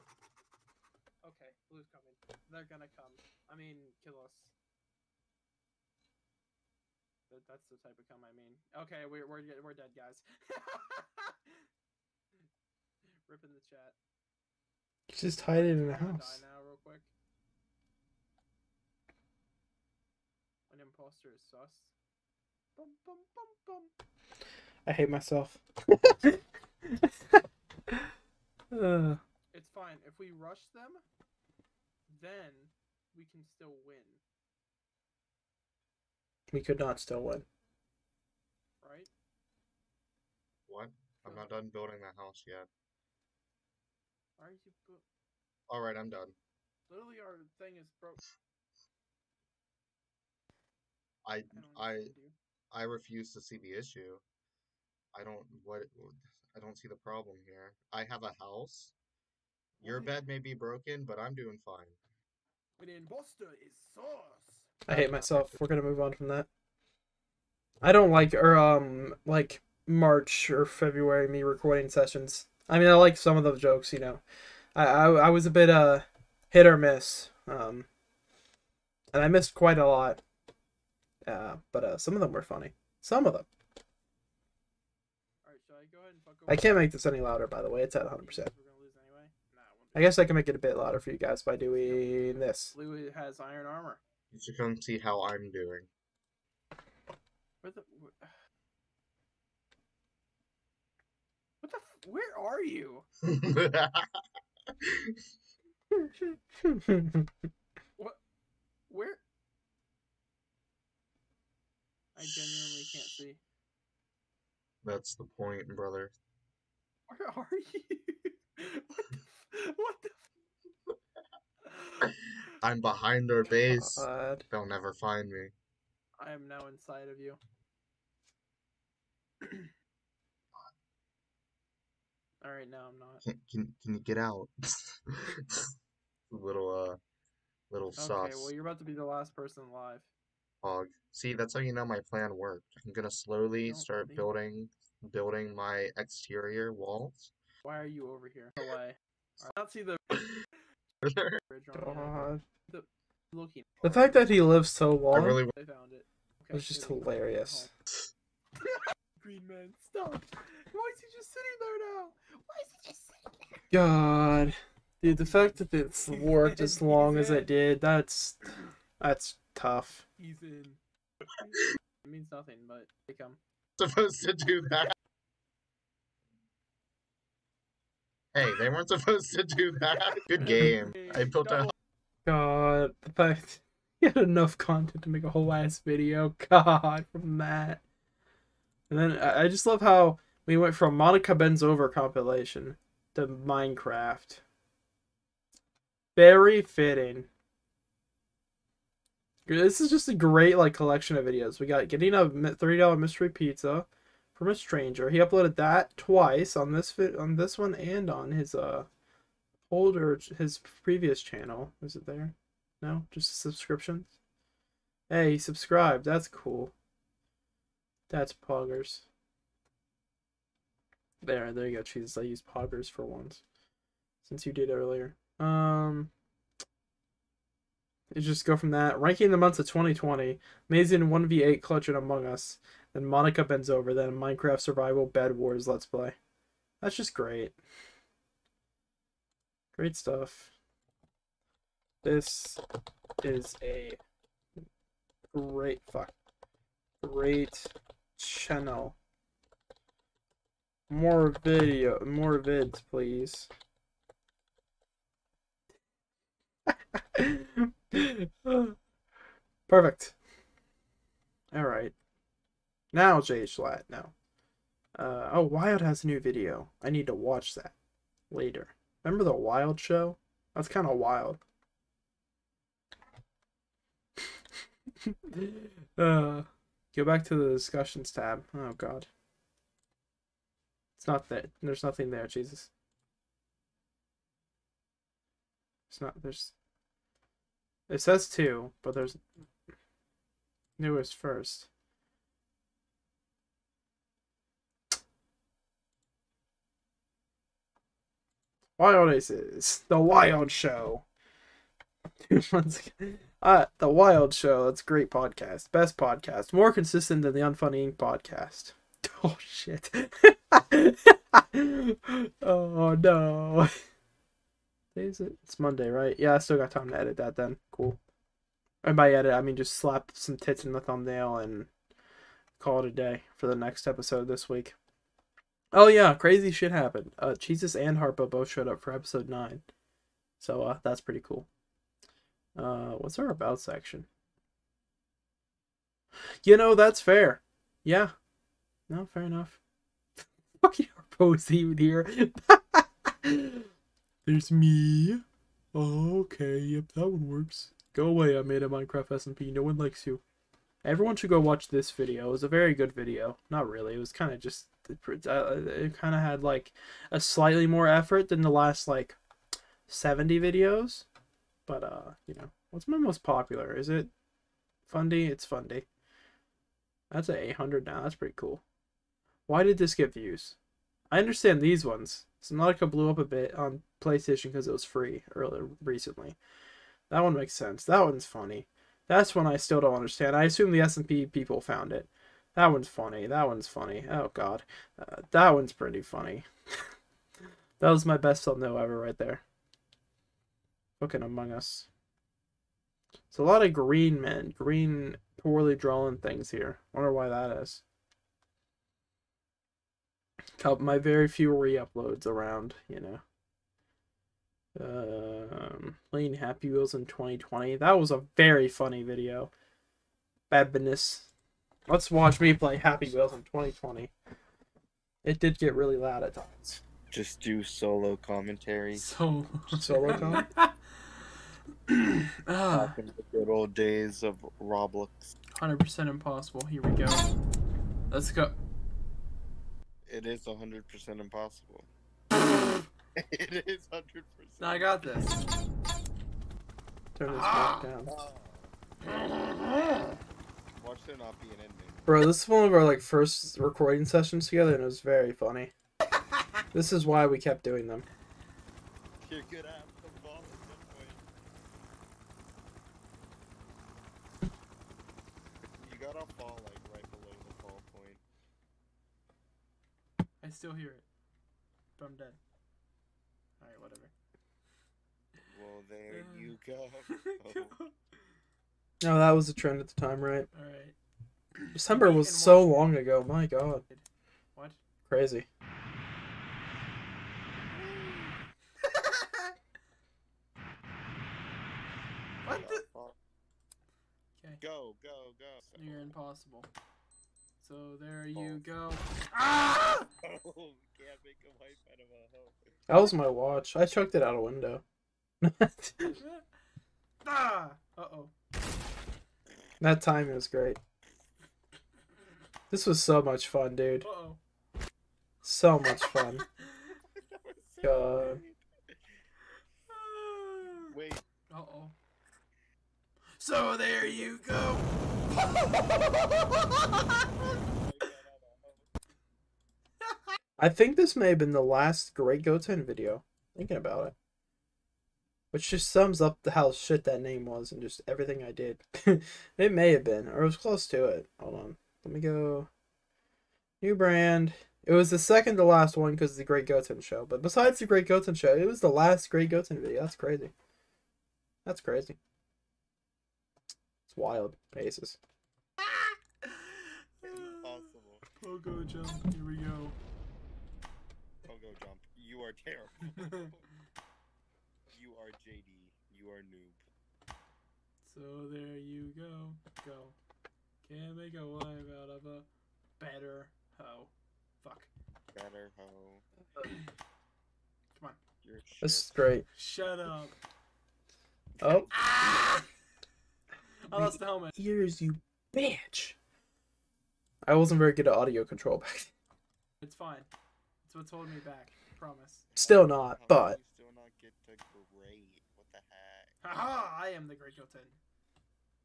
Okay, blue's coming. They're gonna come. I mean, kill us. That- That's the type of come I mean. Okay, we're we're we're dead, guys. Rip in the chat. Just hide it in a house. Die now, real quick. An imposter is sus. Bum, bum, bum, bum. I hate myself. Uh, It's fine. If we rush them, then we can still win, we could not still win. right? What? I'm not done building the house yet. Are you? Bu- Alright, I'm done. Literally, our thing is broke. I don't I. I refuse to see the issue. I don't what I don't see the problem here. I have a house. Your bed may be broken, but I'm doing fine. An imposter is sus. I hate myself. We're gonna move on from that. I don't like or um like March or February me recording sessions. I mean, I like some of the jokes, you know. I I, I was a bit uh hit or miss. Um, and I missed quite a lot. Uh, but uh, some of them were funny. Some of them. Alright, should I go ahead and fuck I can't make this any louder, by the way. It's at 100. percent We're gonna lose anyway. Nah, I guess I can make it a bit louder for you guys by doing this. Blue has iron armor. You should come see how I'm doing. Where the? wh- What the? Where are you? What? Where? I genuinely can't see. That's the point, brother. Where are you? what the? What the? F- I'm behind our base. God. They'll never find me. I am now inside of you. All right, now I'm not. Can can, can you get out? little uh little Okay, sauce well you're about to be the last person alive. hog. See, that's how you know my plan worked. I'm gonna slowly start think- building building my exterior walls. Why are you over here? Away. I not see the Really God. the fact that he lives so long really I found it. was just hilarious. Green man, stop! Why is he just sitting there now? Why is he just sitting there? God, dude, the fact that it's worked as long as it did, that's that's tough. He's in. It means nothing, but they come. supposed to do that. Hey, they weren't supposed to do that. Good game. I built a God, the fact you had enough content to make a whole ass video. God, from that. And then I just love how we went from Monica Bends Over compilation to Minecraft. Very fitting. This is just a great like collection of videos. We got getting a thirty dollar mystery pizza from a stranger. He uploaded that twice on this fit on this one and on his uh older his previous channel. Is it there? No, just subscriptions. Hey, he subscribed. That's cool. That's poggers. There, there you go, Jesus. I used poggers for once. Since you did earlier. Um you just go from that. Ranking the months of 2020. Amazing 1v8 clutch Among Us. Then Monica bends over. Then Minecraft Survival Bed Wars Let's Play. That's just great. Great stuff. This is a great fuck. Great channel. More video, more vids, please. Perfect. All right. Now JSchlatt. Now. Uh, oh, Wild has a new video. I need to watch that later. Remember the Wild show? That's kind of wild. uh, go back to the discussions tab. Oh God. It's not there. There's nothing there. Jesus. It's not. There's. It says two, but there's newest first. Wild Aces, the Wild Show. Two months ago. Uh, the Wild Show. That's a great podcast. Best podcast. More consistent than the Unfunny podcast. Oh shit. oh no. Is it? It's Monday, right? Yeah, I still got time to edit that then. Cool. And by edit, I mean just slap some tits in the thumbnail and call it a day for the next episode this week. Oh yeah, crazy shit happened. Uh, Jesus and Harpo both showed up for episode nine, so uh, that's pretty cool. Uh, what's our about section? You know that's fair. Yeah. No, fair enough. Fucking Harpo is even here. There's me. Okay, yep, that one works. Go away, I made a Minecraft SMP. No one likes you. Everyone should go watch this video. It was a very good video. Not really. It was kind of just it kind of had like a slightly more effort than the last like 70 videos. But uh, you know, what's my most popular? Is it Fundy? It's Fundy. That's at 800 now. That's pretty cool. Why did this get views? I understand these ones. Subnautica blew up a bit on PlayStation because it was free earlier recently. That one makes sense. That one's funny. That's one I still don't understand. I assume the SMP people found it. That one's funny. That one's funny. Oh god, uh, that one's pretty funny. that was my best thumbnail ever right there. Fucking Among Us. It's a lot of green men, green poorly drawn things here. Wonder why that is. My very few re-uploads around, you know. Um, playing Happy Wheels in 2020. That was a very funny video. Badness. Let's watch me play Happy Wheels in 2020. It did get really loud at times. Just do solo commentary. So solo com. Ah, the good old days of Roblox. 100% impossible. Here we go. Let's go. It is 100% impossible. it is 100%. No, I got this. Turn this back down. Watch there not be an ending. Bro, this is one of our like first recording sessions together, and it was very funny. this is why we kept doing them. You're gonna have to at point. You gotta fall like right below the fall point. I still hear it, but I'm dead. All right, whatever. Well, there uh, you go. No, that was a trend at the time, right? All right. December was so long ago. My God, What? crazy. What the? Okay. Go, go, go. You're impossible. So there you go. Ah! Oh, can't make a wife out of a hoe. That was my watch. I chucked it out a window. ah! Uh oh. That time was great. This was so much fun, dude. Uh-oh. So much fun. God. Wait. Uh-oh. So there you go. I think this may have been the last Great Goten video. Thinking about it. Which just sums up the how shit that name was and just everything I did. it may have been, or it was close to it. Hold on. Let me go. New brand. It was the second to last one because of the Great Goten show. But besides the Great Goten show, it was the last Great Goten video. That's crazy. That's crazy. It's wild. Paces. Impossible. Pogo jump. Here we go. Pogo jump. You are terrible. you are JD. You are noob. So there you go. Go. Can't make a wife out of a better hoe. Fuck. Better hoe. Come on. You're This is great. Shut up. Oh. I lost the helmet. Ears, you bitch. I wasn't very good at audio control back then. It's fine. It's what's holding me back. Promise. Still not, but You still not get to great. What the heck? Haha! I am the Great Goten.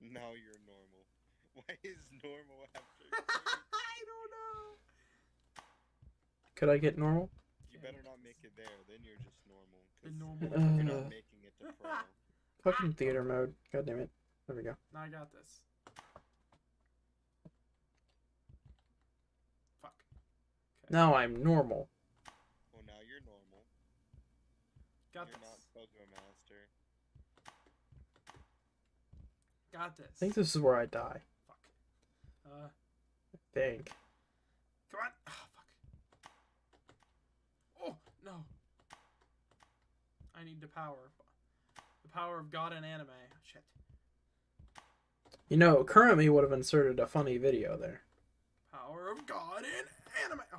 Now you're normal. Why is normal after? I don't know. could I get normal? You better not make it there. Then you're just normal. The 'cause normal. You're Uh. not making it to pro. Fucking theater mode. God damn it. There we go. Now I got this. Fuck. Now I'm normal. Well, now you're normal. Got you're this. not Pogo Master. Got this. I think this is where I die. Uh, I think. come on. Oh, fuck. Oh, no. I need the power. The power of God and anime. Shit. You know, currently would have inserted a funny video there. Power of God and anime. Oh.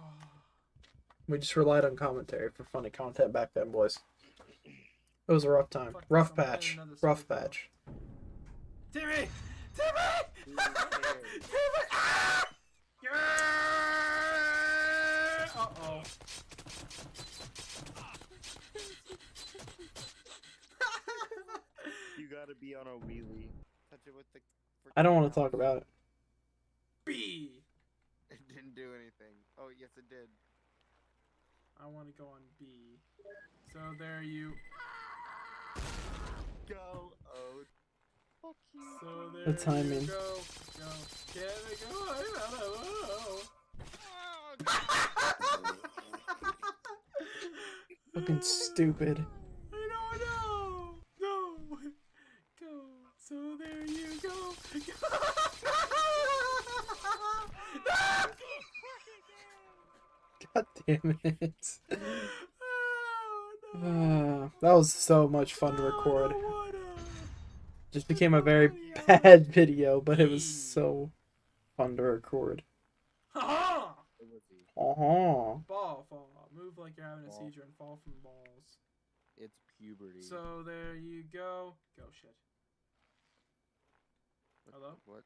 We just relied on commentary for funny content back then, boys. It was a rough time. Fuck Rough patch. Rough patch. Timmy! Timmy! Timmy! Ah! Yeah! Uh-oh. You gotta be on a wheelie. Touch it with the. I don't want to talk about it. B. It didn't do anything. Oh yes, it did. I want to go on B. So there you. Go. Oh. Fuck you. So there The timing. you go. Go. Can I go? I don't know. Fucking stupid. I don't know. No. Go. So there you go. God damn it. Uh, that was so much fun to record. Just became a very bad video, but it was so fun to record. Ha Uh-huh. Ball fall. Move like you're having a seizure and fall from the balls. It's puberty. So there you go. Go shit. What- Hello? What?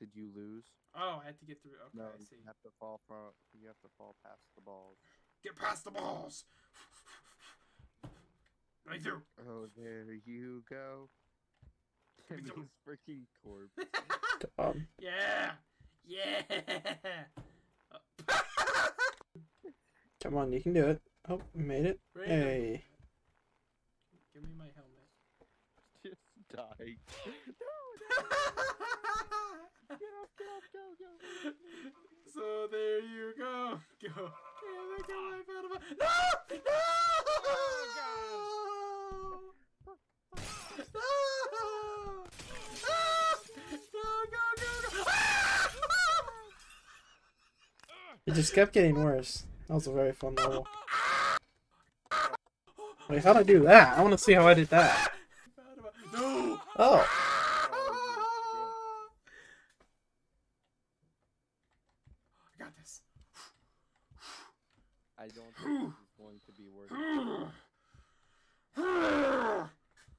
Did you lose? Oh, I had to get through. Okay, no, I you have to fall from. You have to fall past the balls. Get past the balls. Right through. Oh, there you go. Timmy's freaking corpse. Um, Yeah. Yeah. come on, you can do it. Oh, made it. Bring it. Hey. Give me my helmet. Just die. So there you go. Go. Can I get my out of a... No! No! No! Ah! Go, go, go, go! Ah! It just kept getting worse. That was a very fun level. Wait, how'd I do that? I want to see how I did that. No! Oh. I got this. I don't think this is going to be worth it.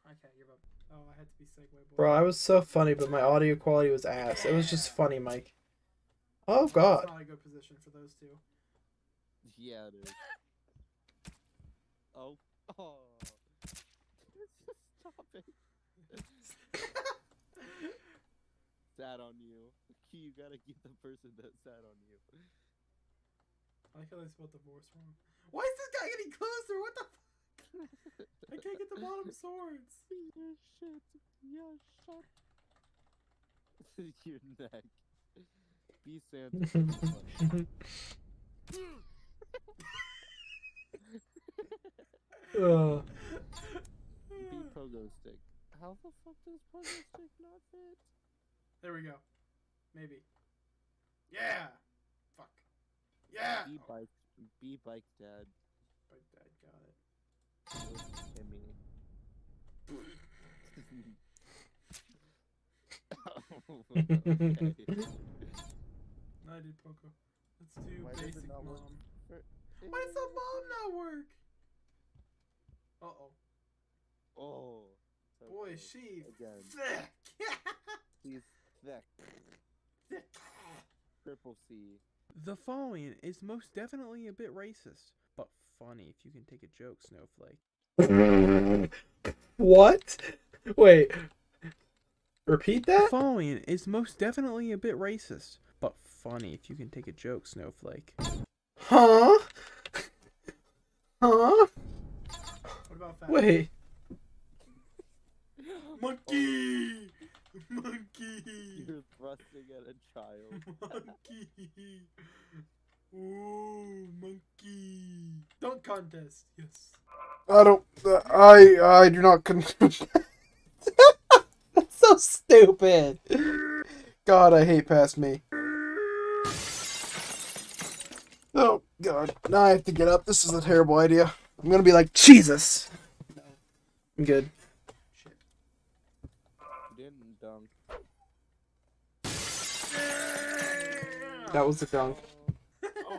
okay, you're up. Oh, I had to be segue. Boy. Bro, I was so funny, but my audio quality was ass. It was just funny, Mike. Oh god. It's not a good position for those two. Yeah, it is. Oh. Oh. Stop it. sat on you. You gotta get the person that sat on you. I like how they spelled divorce wrong. Why is this guy getting closer? What the fuck? I can't get the bottom swords. Your shit. Your shut. Your neck. Be Santa. Ugh. Uh. Be pogo stick. How the fuck does pogo stick not fit? There we go. Maybe. Yeah. Fuck. Yeah. Be bike. Be bike dad. Bike dad got it. Timmy. okay. I did Poco. Let's do Why basic mom. work Why does the mom not work? Uh oh. Oh. so Boy, close. she Again. thick. She's thick. thick. Triple C. The following is most definitely a bit racist, but funny if you can take a joke, Snowflake. What? Wait. Repeat The that? following is most definitely a bit racist, but funny if you can take a joke, Snowflake. Huh? Huh? What about fat? Wait. Monkey. Monkey. You're thrusting at a child. Monkey. Ooh, monkey. Dunk contest. Yes. I don't. Uh, I I do not. Con- That's so stupid. God, I hate past me. Oh God, now I have to get up. This is a terrible idea. I'm gonna be like Jesus. I'm good. Didn't dunk. That was the dunk.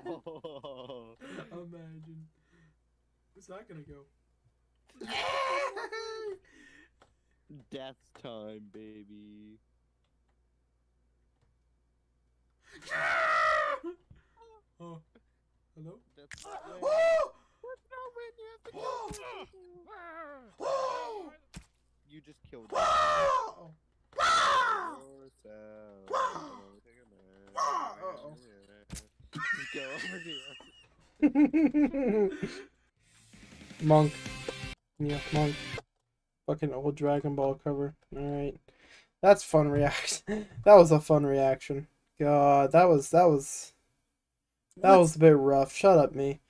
Oh. Imagine. Where's that gonna go? Death time, baby. Oh. Hello? That's. Oh! That's not win. You have to kill. You just killed yourself. Uh-oh. Go over here. Monk. Yeah, monk. Fucking old Dragon Ball cover. Alright. That's fun reaction. that was a fun reaction. God, that was that was that was a bit rough. Shut up, me.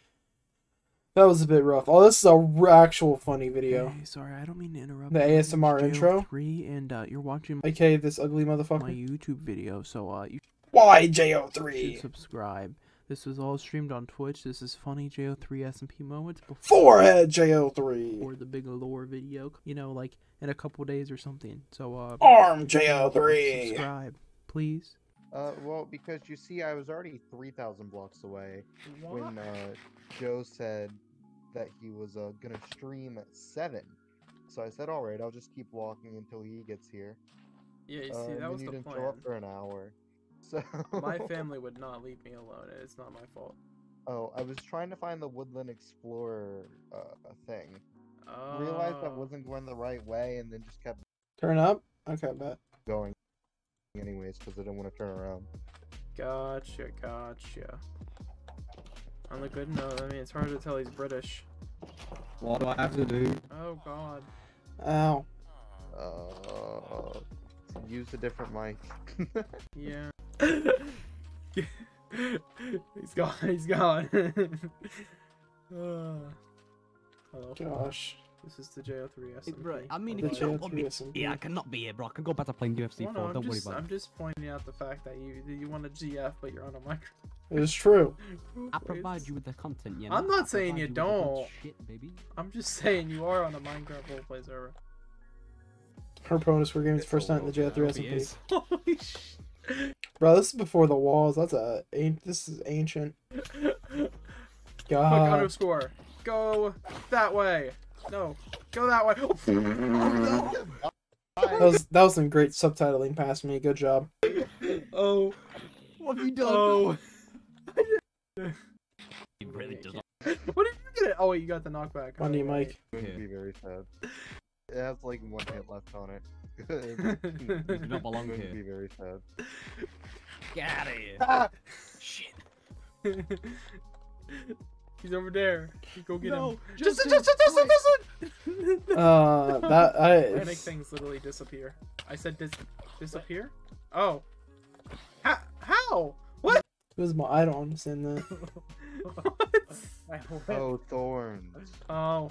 That was a bit rough. Oh, this is a r- actual funny video. Hey, sorry, I don't mean to interrupt. The ASMR intro? Three, and uh, you're watching Okay, this ugly motherfucker. my. YouTube video, so uh, you Why should JO3? subscribe. This was all streamed on Twitch. This is funny JO3 SMP moments before Forehead JO3. or the big lore video. You know, like in a couple days or something. So uh, Arm JO3. subscribe, please. Uh, well, because you see, I was already 3,000 blocks away when uh, Joe said that he was uh, gonna stream at 7. So I said, alright, I'll just keep walking until he gets here. Yeah, you Uh, see, and that then was you the didn't plan. show up for an hour. So My family would not leave me alone. It's not my fault. Oh, I was trying to find the Woodland Explorer uh, thing. Oh. Realized I wasn't going the right way, and then just kept Turn up? Okay, bet. going anyways because I didn't want to turn around. Gotcha, gotcha. On the good note, I mean, it's hard to tell he's British. What do I have to do? Oh, God. Ow. Uh, use a different mic. Yeah. he's gone. He's gone. uh, hello. Gosh. This is the JO3 SMP. Bro, I mean, The if you don't want me JO3 I cannot be here, bro. I can go back to playing UFC Well, 4. no, I'm don't worry just, about I'm it. just pointing out the fact that you you want a GF, but you're on a micro. It's true. I It's- provide you with the content, you know? I'm I not saying provide you with the good don't. Shit, baby. I'm just saying you are on a Minecraft roleplay server. Her bonus for games first night in the JO3 hope he SMP. Holy sh- Bro, this is before the walls. That's a an- this is ancient. Click God. underscore. Go that way. No, go that way. Oh, that was that was some great subtitling past me. Good job. Oh. What have you done? Oh. He really does not. What did you get? Oh wait, you got the knockback. On you, Mike. It would be very sad. It has like one hit left on it. You do not belong It would here. be very sad. Get out of here. Ah! Shit. He's over there. Go get No, him. Justin, Justin, Justin, Justin! Uh, that I. I make things literally disappear. I said dis disappear. Oh. How? How? What? It was my. I don't understand that. what? Oh, thorns. Oh.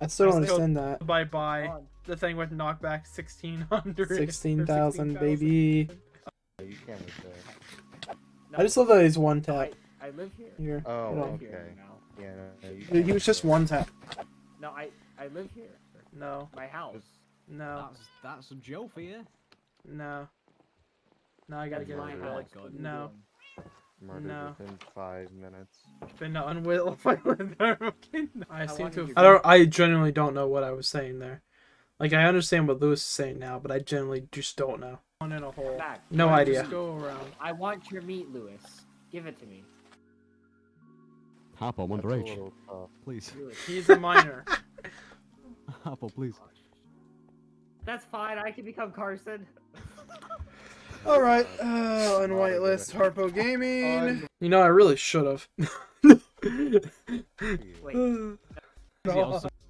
I still don't understand that. Bye bye. The thing with knockback 1600. or Sixteen thousand, 16,000. baby. You can't make that. I just love that he's one tap. I live here. Here. Oh, you know. okay. Yeah, no, no, you He was just one tap. No, I I live here. No. My house. No. That's that's some Joe for you. No. No, I gotta That's get my it. house. Oh like, What no. Murdered No. within five minutes. Been unwell. I seem to. did I don't. I genuinely don't know what I was saying there. Like I understand what Lewis is saying now, but I genuinely just don't know. One in a hole. Back. No Why idea. just Go around. I want your meat, Lewis. Give it to me. Harpo, I'm That's a underage. Please. He's a minor. Harpo, please. That's fine. I can become Carson. All right. Uh, on whitelist Harpo Gaming. You know, I really should have. Wait.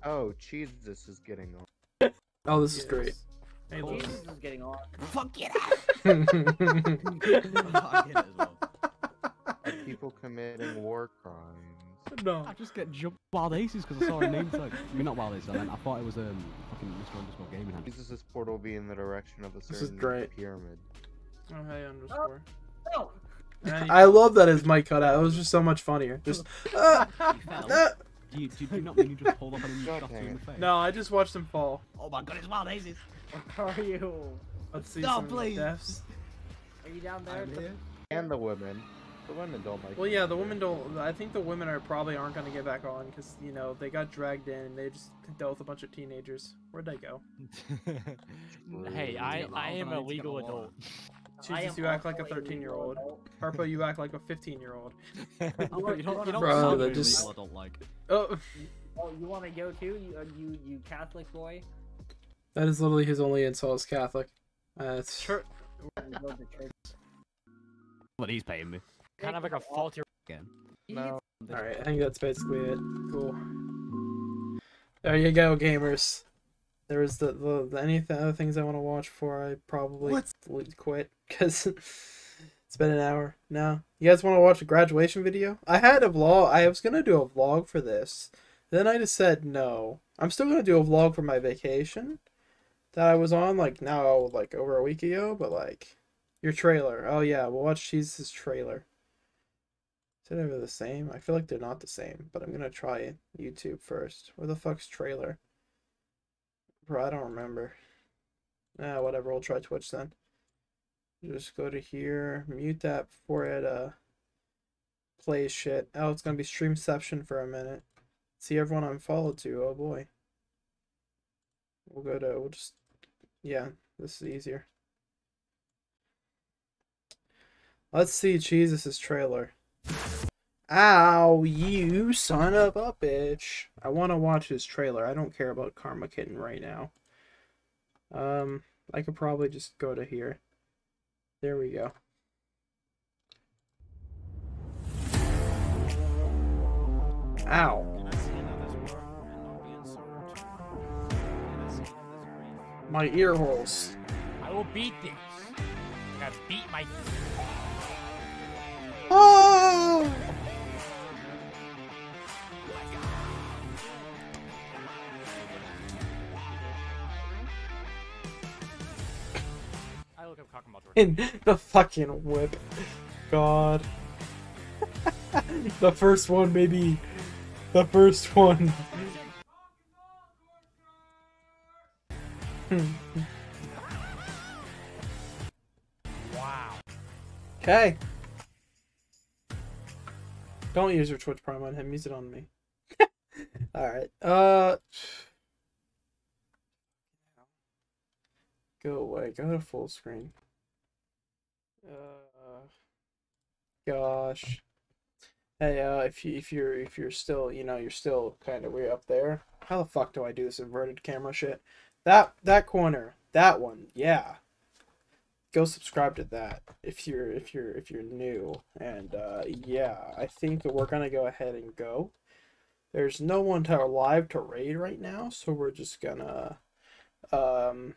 Oh, Jesus is getting on. Oh, this is great. Hey, Lewis. Jesus is getting on. Fuck it Are people committing war crimes? No. I just get jumped wild aces because I saw a name tag. I mean, not wild aces. I, meant, I thought it was um fucking Mr. Underscore Gaming. Hand. Jesus' portal will be in the direction of a This is certain great. pyramid. Oh hey underscore. No. I love that his mic cut out. It was just so much funnier. Just. Uh, uh, Do you, do, you, do you not mean you just pulled up and you shot him in the face? No, I just watched him fall. Oh my god, it's wild aces. Where are you? Let's see No, some please. deaths. Are you down there? And the women. The women don't like it. Well, yeah, the women don't. I think the women are probably aren't gonna get back on because you know they got dragged in and they just dealt with a bunch of teenagers. Where'd they go? Hey, I- I am a legal adult. I Jesus, you act like a 13 year old. Harpo, you act like a 15 year old. you don't, you don't Bro, sound that just- I don't like. Oh, Oh, you want to go too? You, uh, you, you Catholic boy? that is literally his only insult is Catholic. Uh, it's church. You go to church. But he's paying me. Kind of like a faulty again. No. all right. I think that's basically it. Cool. There you go, gamers. There was the the, the any other things I want to watch before I probably What? quit because it's been an hour. now. you guys want to watch a graduation video? I had a vlog. I was gonna do a vlog for this. Then I just said no. I'm still gonna do a vlog for my vacation that I was on like now like over a week ago. But like your trailer. Oh yeah, we'll watch Jesus' trailer. Is it ever the same? I feel like they're not the same, but I'm gonna try YouTube first. Where the fuck's trailer? Bro, I don't remember. Ah, whatever. We'll try Twitch then. Just go to here, mute that before it uh plays shit. Oh, it's gonna be Streamception for a minute. See everyone I'm followed to. Oh boy. We'll go to. We'll just. Yeah, this is easier. Let's see Jesus's trailer. Ow, you son of a bitch. I want to watch his trailer. I don't care about Karma Kitten right now. Um, I could probably just go to here. There we go. Ow. My ear holes. I will beat this. I beat my. Look up cock and In the fucking whip. God. the first one, maybe. The first one. Wow. Okay. Don't use your Twitch Prime on him. Use it on me. All right. Uh. Go away. Go to full screen. Uh, gosh. Hey, uh, if you if you're if you're still you know you're still kind of way up there. How the fuck do I do this inverted camera shit? That that corner, that one, yeah. Go subscribe to that if you're if you're if you're new. And uh, yeah, I think that we're gonna go ahead and go. There's no one to our live to raid right now, so we're just gonna um